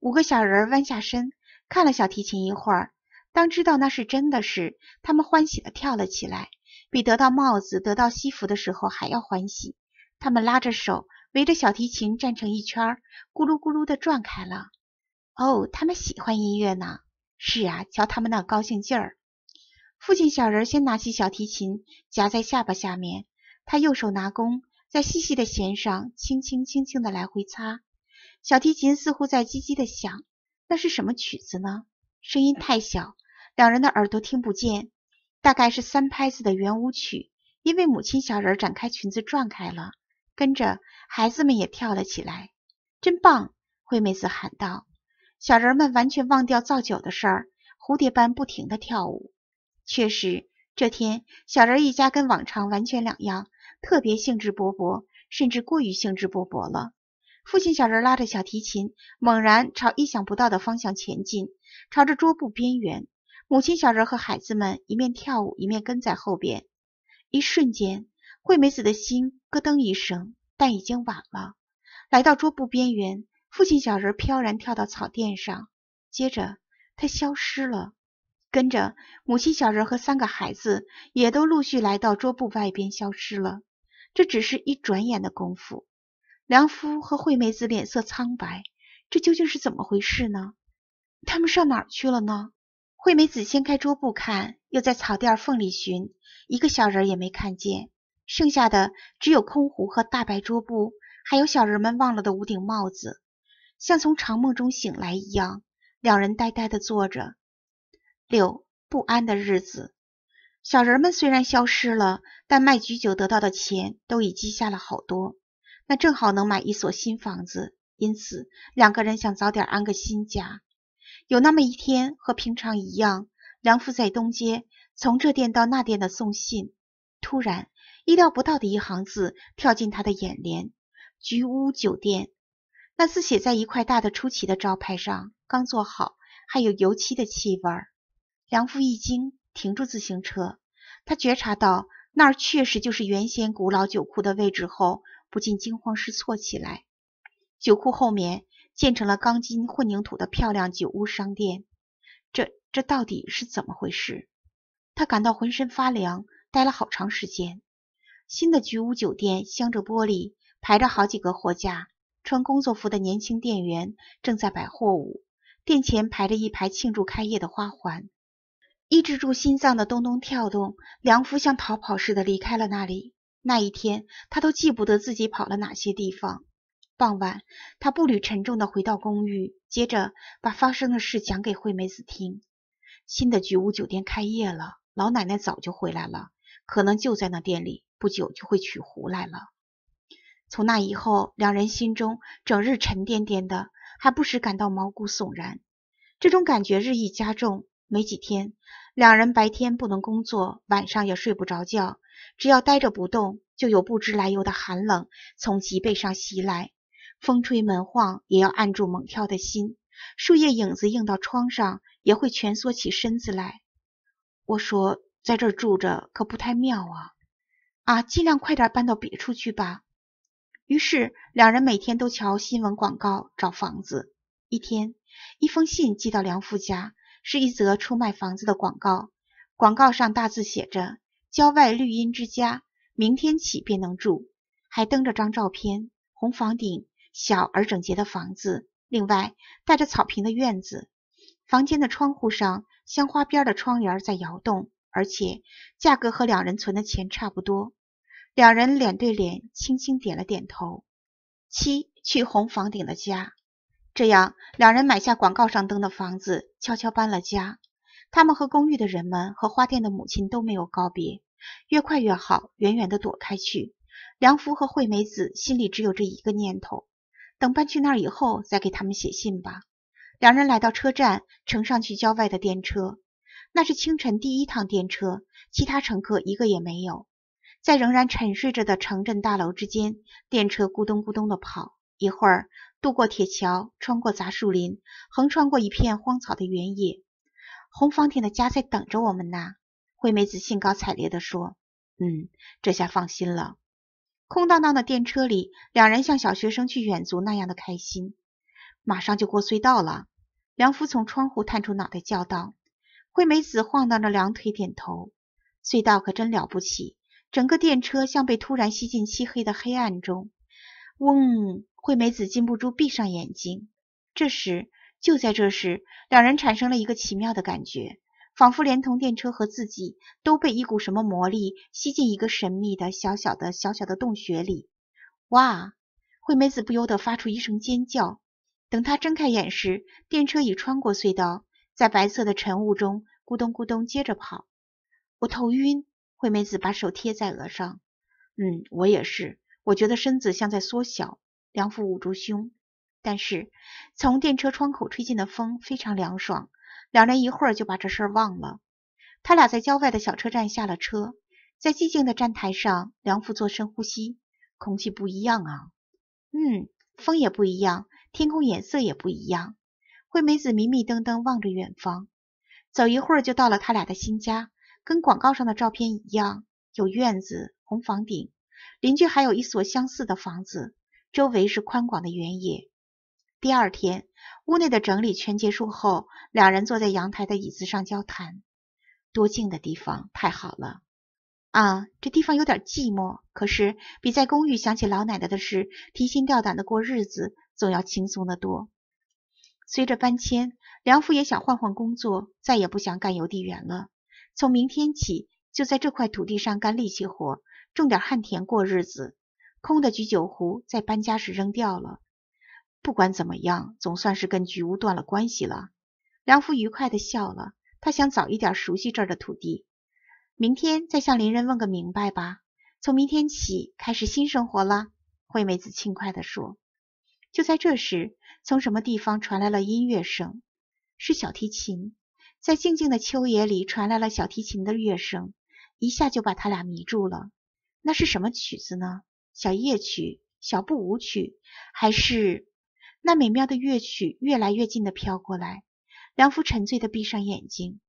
五个小人弯下身，看了小提琴一会儿。当知道那是真的时，他们欢喜地跳了起来，比得到帽子、得到西服的时候还要欢喜。他们拉着手，围着小提琴站成一圈，咕噜咕噜地转开了。哦，他们喜欢音乐呢。是啊，瞧他们那高兴劲儿！父亲小人先拿起小提琴，夹在下巴下面。他右手拿弓，在细细的弦上轻轻轻轻的来回擦。小提琴似乎在叽叽的响。那是什么曲子呢？声音太小，两人的耳朵听不见。大概是三拍子的圆舞曲。因为母亲小人展开裙子转开了，跟着孩子们也跳了起来。真棒！惠美子喊道。小人们完全忘掉造酒的事儿，蝴蝶般不停地跳舞。确实，这天小人一家跟往常完全两样，特别兴致勃勃，甚至过于兴致勃勃了。父亲小人拉着小提琴，猛然朝意想不到的方向前进，朝着桌布边缘。母亲小人和孩子们一面跳舞，一面跟在后边。一瞬间，惠美子的心咯噔一声，但已经晚了。来到桌布边缘。父亲小人飘然跳到草垫上，接着他消失了。跟着母亲小人和三个孩子也都陆续来到桌布外边消失了。这只是一转眼的功夫。梁夫和惠美子脸色苍白，这究竟是怎么回事呢？他们上哪儿去了呢？惠美子掀开桌布看，又在草垫缝里寻，一个小人也没看见，剩下的只有空壶和大白桌布，还有小人们忘了的五顶帽子。像从长梦中醒来一样，两人呆呆地坐着。六不安的日子，小人们虽然消失了，但卖菊酒得到的钱都已积下了好多，那正好能买一所新房子。因此，两个人想早点安个新家。有那么一天，和平常一样，梁父在东街从这店到那店的送信，突然，意料不到的一行字跳进他的眼帘：“菊屋酒店。”那字写在一块大的出奇的招牌上，刚做好，还有油漆的气味儿。梁父一惊，停住自行车。他觉察到那儿确实就是原先古老酒库的位置后，不禁惊慌失措起来。酒库后面建成了钢筋混凝土的漂亮酒屋商店。这这到底是怎么回事？他感到浑身发凉，待了好长时间。新的菊屋酒店镶着玻璃，排着好几个货架。穿工作服的年轻店员正在摆货物，店前排着一排庆祝开业的花环。抑制住心脏的咚咚跳动，梁夫像逃跑似的离开了那里。那一天，他都记不得自己跑了哪些地方。傍晚，他步履沉重地回到公寓，接着把发生的事讲给惠美子听。新的菊屋酒店开业了，老奶奶早就回来了，可能就在那店里，不久就会取壶来了。从那以后，两人心中整日沉甸甸的，还不时感到毛骨悚然。这种感觉日益加重。没几天，两人白天不能工作，晚上也睡不着觉，只要呆着不动，就有不知来由的寒冷从脊背上袭来，风吹门晃也要按住猛跳的心，树叶影子映到窗上也会蜷缩起身子来。我说，在这儿住着可不太妙啊！啊，尽量快点搬到别处去吧。于是两人每天都瞧新闻广告找房子。一天，一封信寄到梁父家。是一则出卖房子的广告，广告上大字写着“郊外绿荫之家，明天起便能住”，还登着张照片，红房顶，小而整洁的房子，另外带着草坪的院子。房间的窗户上镶花边的窗帘在摇动，而且价格和两人存的钱差不多。两人脸对脸，轻轻点了点头。七去红房顶的家。这样，两人买下广告上登的房子，悄悄搬了家。他们和公寓的人们和花店的母亲都没有告别，越快越好，远远的躲开去。梁福和惠美子心里只有这一个念头：等搬去那儿以后，再给他们写信吧。两人来到车站，乘上去郊外的电车。那是清晨第一趟电车，其他乘客一个也没有。在仍然沉睡着的城镇大楼之间，电车咕咚咕咚的跑，一会儿。渡过铁桥，穿过杂树林，横穿过一片荒草的原野。红房顶的家在等着我们呢。惠美子兴高采烈地说：“嗯，这下放心了。”空荡荡的电车里，两人像小学生去远足那样的开心。马上就过隧道了。梁福从窗户探出脑袋叫道：“惠美子晃荡着两腿点头。隧道可真了不起，整个电车像被突然吸进漆黑的黑暗中。嗡。”惠美子禁不住闭上眼睛。这时，就在这时，两人产生了一个奇妙的感觉，仿佛连同电车和自己都被一股什么魔力吸进一个神秘的小小的小小的洞穴里。哇！惠美子不由得发出一声尖叫。等她睁开眼时，电车已穿过隧道，在白色的晨雾中咕咚咕咚接着跑。我头晕。惠美子把手贴在额上。嗯，我也是。我觉得身子像在缩小。梁父捂住胸，但是从电车窗口吹进的风非常凉爽，两人一会儿就把这事儿忘了。他俩在郊外的小车站下了车，在寂静的站台上，梁父做深呼吸，空气不一样啊，嗯，风也不一样，天空颜色也不一样。惠美子迷迷瞪瞪望着远方，走一会儿就到了他俩的新家，跟广告上的照片一样，有院子、红房顶，邻居还有一所相似的房子。周围是宽广的原野。第二天，屋内的整理全结束后，两人坐在阳台的椅子上交谈。多静的地方，太好了！啊，这地方有点寂寞，可是比在公寓想起老奶奶的事，提心吊胆的过日子，总要轻松得多。随着搬迁，梁父也想换换工作，再也不想干邮递员了。从明天起，就在这块土地上干力气活，种点旱田过日子。空的居酒壶在搬家时扔掉了。不管怎么样，总算是跟菊屋断了关系了。梁福愉快地笑了。他想早一点熟悉这儿的土地，明天再向邻人问个明白吧。从明天起开始新生活了。惠美子轻快地说。就在这时，从什么地方传来了音乐声，是小提琴。在静静的秋野里传来了小提琴的乐声，一下就把他俩迷住了。那是什么曲子呢？小夜曲、小步舞曲，还是那美妙的乐曲，越来越近的飘过来。梁福沉醉的闭上眼睛。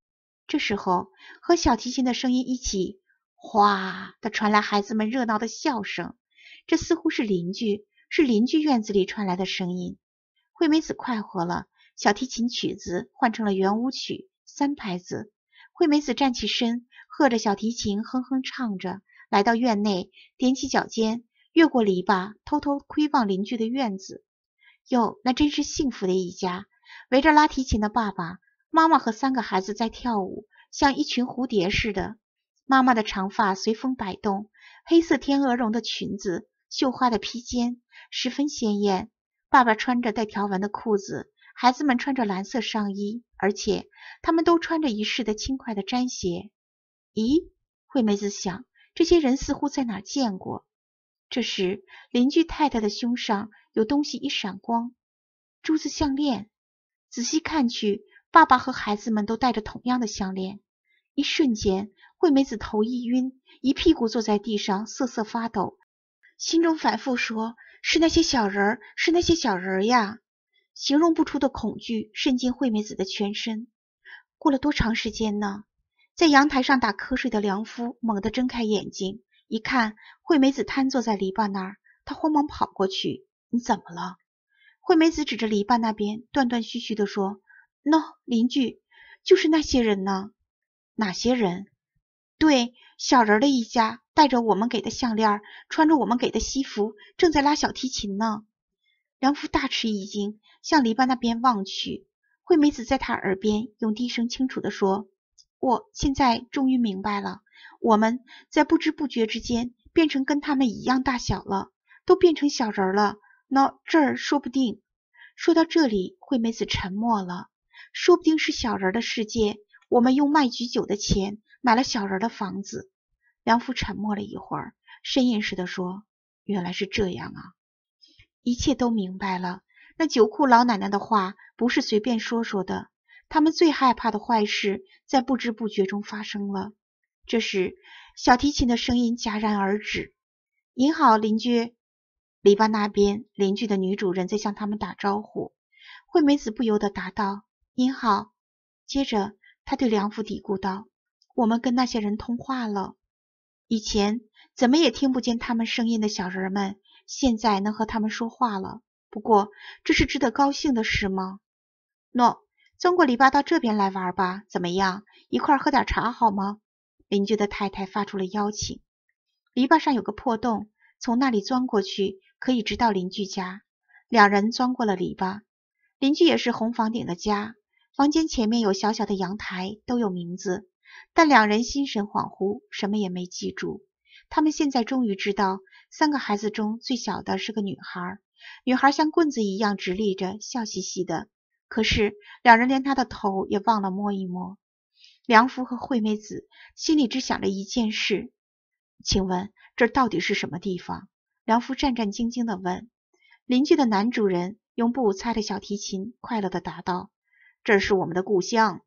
这时候，和小提琴的声音一起，哗的传来孩子们热闹的笑声。这似乎是邻居，是邻居院子里传来的声音。惠美子快活了，小提琴曲子换成了圆舞曲，三拍子。惠美子站起身，和着小提琴哼哼唱着，来到院内，踮起脚尖。越过篱笆，偷偷窥望邻居的院子。哟，那真是幸福的一家！围着拉提琴的爸爸妈妈和三个孩子在跳舞，像一群蝴蝶似的。妈妈的长发随风摆动，黑色天鹅绒的裙子，绣花的披肩，十分鲜艳。爸爸穿着带条纹的裤子，孩子们穿着蓝色上衣，而且他们都穿着一式的轻快的毡鞋。咦，惠美子想，这些人似乎在哪见过。这时，邻居太太的胸上有东西一闪光，珠子项链。仔细看去，爸爸和孩子们都戴着同样的项链。一瞬间，惠美子头一晕，一屁股坐在地上，瑟瑟发抖，心中反复说：“是那些小人儿，是那些小人儿呀！”形容不出的恐惧渗进惠美子的全身。过了多长时间呢？在阳台上打瞌睡的梁夫猛地睁开眼睛，一看惠美子瘫坐在篱笆那儿，他慌忙跑过去：“你怎么了？”惠美子指着篱笆那边，断断续续地说：“喏，邻居，就是那些人呢。”哪些人？对，小人的一家，戴着我们给的项链，穿着我们给的西服，正在拉小提琴呢。梁夫大吃一惊，向篱笆那边望去。惠美子在他耳边用低声清楚地说：“我现在终于明白了，我们在不知不觉之间变成跟他们一样大小了，都变成小人了。那这儿说不定……”说到这里，惠美子沉默了。说不定是小人的世界。我们用卖菊酒的钱买了小人的房子。梁父沉默了一会儿，呻吟似的说：“原来是这样啊，一切都明白了。那酒库老奶奶的话不是随便说说的。他们最害怕的坏事在不知不觉中发生了。”这时，小提琴的声音戛然而止。“您好，邻居。”篱笆那边，邻居的女主人在向他们打招呼。惠美子不由得答道：“您好。”接着。她对梁父嘀咕道：“我们跟那些人通话了，以前怎么也听不见他们声音的小人们，现在能和他们说话了。不过这是值得高兴的事吗？”“？”“No，钻过篱笆到这边来玩吧，怎么样？一块喝点茶好吗？”邻居的太太发出了邀请。篱笆上有个破洞，从那里钻过去可以直到邻居家。两人钻过了篱笆，邻居也是红房顶的家。房间前面有小小的阳台，都有名字，但两人心神恍惚，什么也没记住。他们现在终于知道，三个孩子中最小的是个女孩，女孩像棍子一样直立着，笑嘻嘻的。可是两人连他的头也忘了摸一摸。梁福和惠美子心里只想着一件事：请问这到底是什么地方？梁福战战兢兢地问。邻居的男主人用布擦着小提琴，快乐地答道。这是我们的故乡，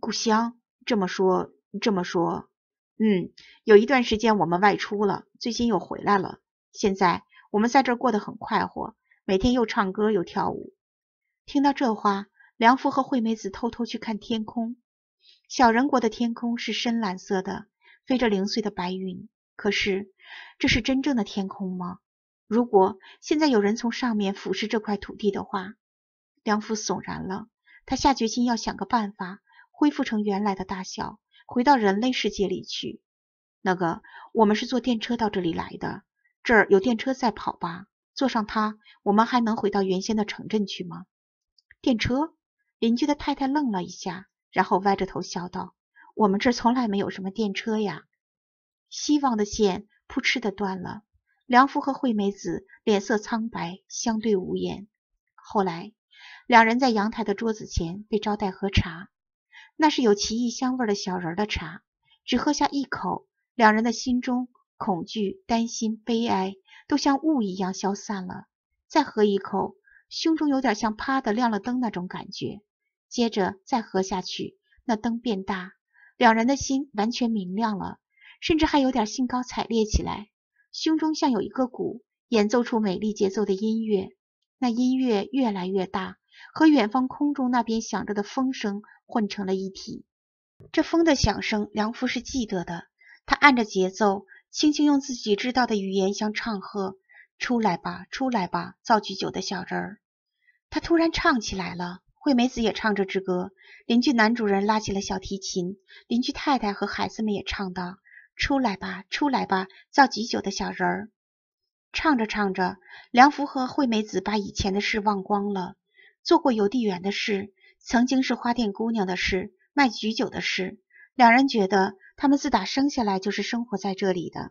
故乡。这么说，这么说，嗯，有一段时间我们外出了，最近又回来了。现在我们在这儿过得很快活，每天又唱歌又跳舞。听到这话，梁福和惠美子偷偷去看天空。小人国的天空是深蓝色的，飞着零碎的白云。可是，这是真正的天空吗？如果现在有人从上面俯视这块土地的话，梁福悚然了。他下决心要想个办法恢复成原来的大小，回到人类世界里去。那个，我们是坐电车到这里来的，这儿有电车在跑吧？坐上它，我们还能回到原先的城镇去吗？电车？邻居的太太愣了一下，然后歪着头笑道：“我们这儿从来没有什么电车呀。”希望的线扑哧的断了。梁福和惠美子脸色苍白，相对无言。后来。两人在阳台的桌子前被招待喝茶，那是有奇异香味的小人的茶。只喝下一口，两人的心中恐惧、担心、悲哀都像雾一样消散了。再喝一口，胸中有点像啪的亮了灯那种感觉。接着再喝下去，那灯变大，两人的心完全明亮了，甚至还有点兴高采烈起来。胸中像有一个鼓，演奏出美丽节奏的音乐。那音乐越来越大。和远方空中那边响着的风声混成了一体。这风的响声，梁父是记得的。他按着节奏，轻轻用自己知道的语言相唱和：“出来吧，出来吧，造句酒的小人儿。”他突然唱起来了。惠美子也唱这支歌。邻居男主人拉起了小提琴，邻居太太和孩子们也唱道：“出来吧，出来吧，造句酒的小人儿。”唱着唱着，梁福和惠美子把以前的事忘光了。做过邮递员的事，曾经是花店姑娘的事，卖菊酒的事。两人觉得他们自打生下来就是生活在这里的。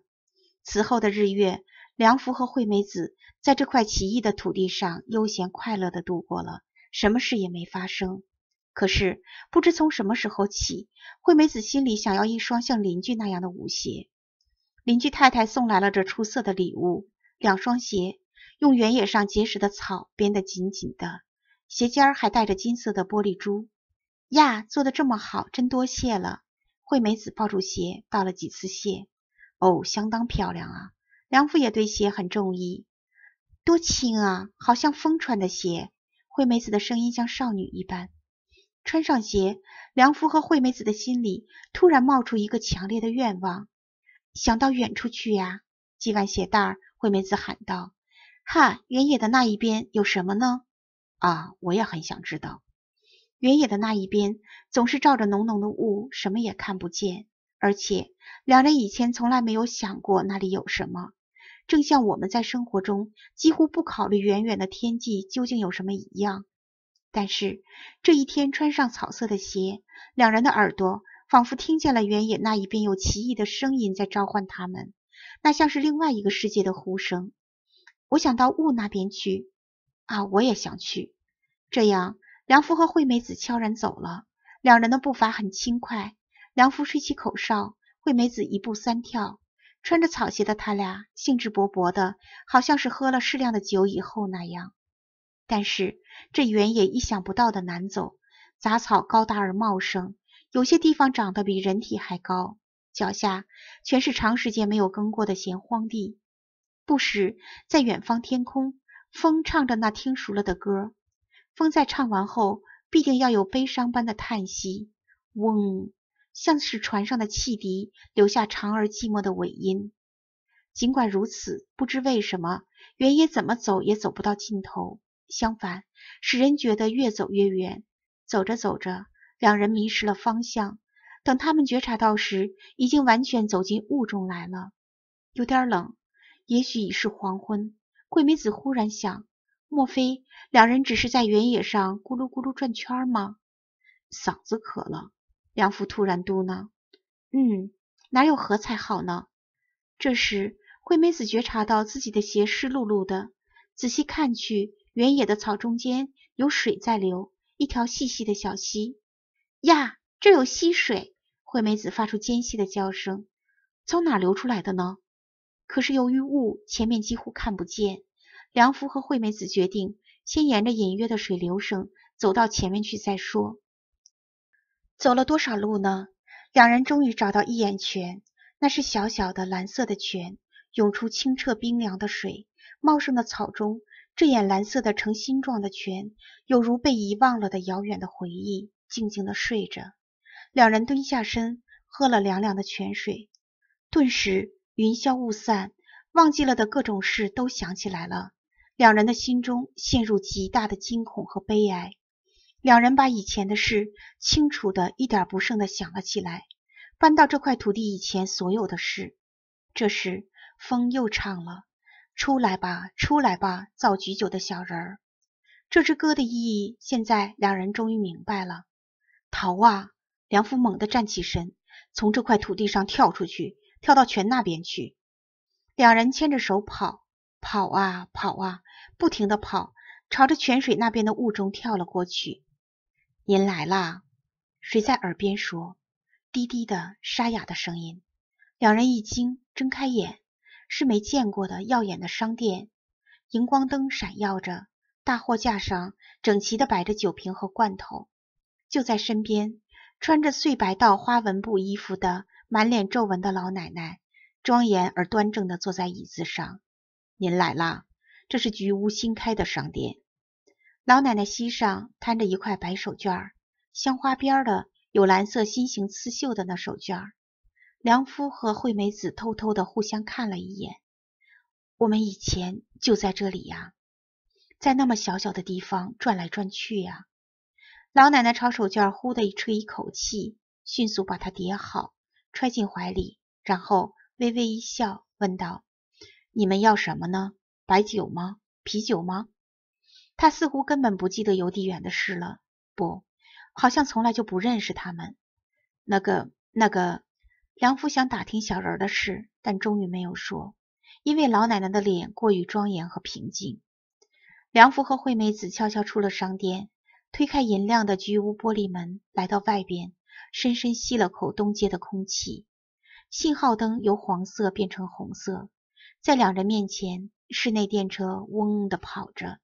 此后的日月，梁福和惠美子在这块奇异的土地上悠闲快乐地度过了，什么事也没发生。可是不知从什么时候起，惠美子心里想要一双像邻居那样的舞鞋。邻居太太送来了这出色的礼物，两双鞋，用原野上结实的草编得紧紧的。鞋尖儿还带着金色的玻璃珠，呀，做的这么好，真多谢了。惠美子抱住鞋道了几次谢。哦，相当漂亮啊！梁父也对鞋很中意。多轻啊，好像风穿的鞋。惠美子的声音像少女一般。穿上鞋，梁夫和惠美子的心里突然冒出一个强烈的愿望，想到远处去呀。系完鞋带，惠美子喊道：“哈，原野的那一边有什么呢？”啊，我也很想知道。原野的那一边总是罩着浓浓的雾，什么也看不见。而且两人以前从来没有想过那里有什么，正像我们在生活中几乎不考虑远远的天际究竟有什么一样。但是这一天穿上草色的鞋，两人的耳朵仿佛听见了原野那一边有奇异的声音在召唤他们，那像是另外一个世界的呼声。我想到雾那边去，啊，我也想去。这样，梁福和惠美子悄然走了，两人的步伐很轻快。梁福吹起口哨，惠美子一步三跳，穿着草鞋的他俩兴致勃勃的，好像是喝了适量的酒以后那样。但是这原野意想不到的难走，杂草高大而茂盛，有些地方长得比人体还高，脚下全是长时间没有耕过的闲荒地。不时在远方天空，风唱着那听熟了的歌，风在唱完后必定要有悲伤般的叹息，嗡，像是船上的汽笛留下长而寂寞的尾音。尽管如此，不知为什么，原野怎么走也走不到尽头。相反，使人觉得越走越远。走着走着，两人迷失了方向。等他们觉察到时，已经完全走进雾中来了。有点冷，也许已是黄昏。桂美子忽然想：莫非两人只是在原野上咕噜咕噜转圈吗？嗓子渴了，梁父突然嘟囔：“嗯，哪有喝才好呢？”这时，惠美子觉察到自己的鞋湿漉漉的，仔细看去。原野的草中间有水在流，一条细细的小溪。呀，这有溪水！惠美子发出尖细的叫声。从哪流出来的呢？可是由于雾，前面几乎看不见。梁福和惠美子决定先沿着隐约的水流声走到前面去再说。走了多少路呢？两人终于找到一眼泉，那是小小的蓝色的泉，涌出清澈冰凉的水，茂盛的草中。这眼蓝色的呈心状的泉，有如被遗忘了的遥远的回忆，静静的睡着。两人蹲下身，喝了凉凉的泉水，顿时云消雾散，忘记了的各种事都想起来了。两人的心中陷入极大的惊恐和悲哀。两人把以前的事清楚的一点不剩的想了起来，搬到这块土地以前所有的事。这时，风又唱了。出来吧，出来吧，造菊酒的小人儿。这支歌的意义，现在两人终于明白了。逃啊！梁父猛地站起身，从这块土地上跳出去，跳到泉那边去。两人牵着手跑，跑啊跑啊，不停地跑，朝着泉水那边的雾中跳了过去。您来啦！谁在耳边说？低低的、沙哑的声音。两人一惊，睁开眼。是没见过的耀眼的商店，荧光灯闪耀着，大货架上整齐的摆着酒瓶和罐头。就在身边，穿着碎白道花纹布衣服的、满脸皱纹的老奶奶，庄严而端正的坐在椅子上。您来啦，这是菊屋新开的商店。老奶奶膝上摊着一块白手绢，镶花边的，有蓝色心形刺绣的那手绢。梁夫和惠美子偷偷的互相看了一眼。我们以前就在这里呀，在那么小小的地方转来转去呀。老奶奶朝手绢呼的一吹一口气，迅速把它叠好，揣进怀里，然后微微一笑，问道：“你们要什么呢？白酒吗？啤酒吗？”他似乎根本不记得邮递员的事了，不，好像从来就不认识他们。那个，那个。梁福想打听小人的事，但终于没有说，因为老奶奶的脸过于庄严和平静。梁福和惠美子悄悄出了商店，推开银亮的居屋玻璃门，来到外边，深深吸了口东街的空气。信号灯由黄色变成红色，在两人面前，室内电车嗡的跑着，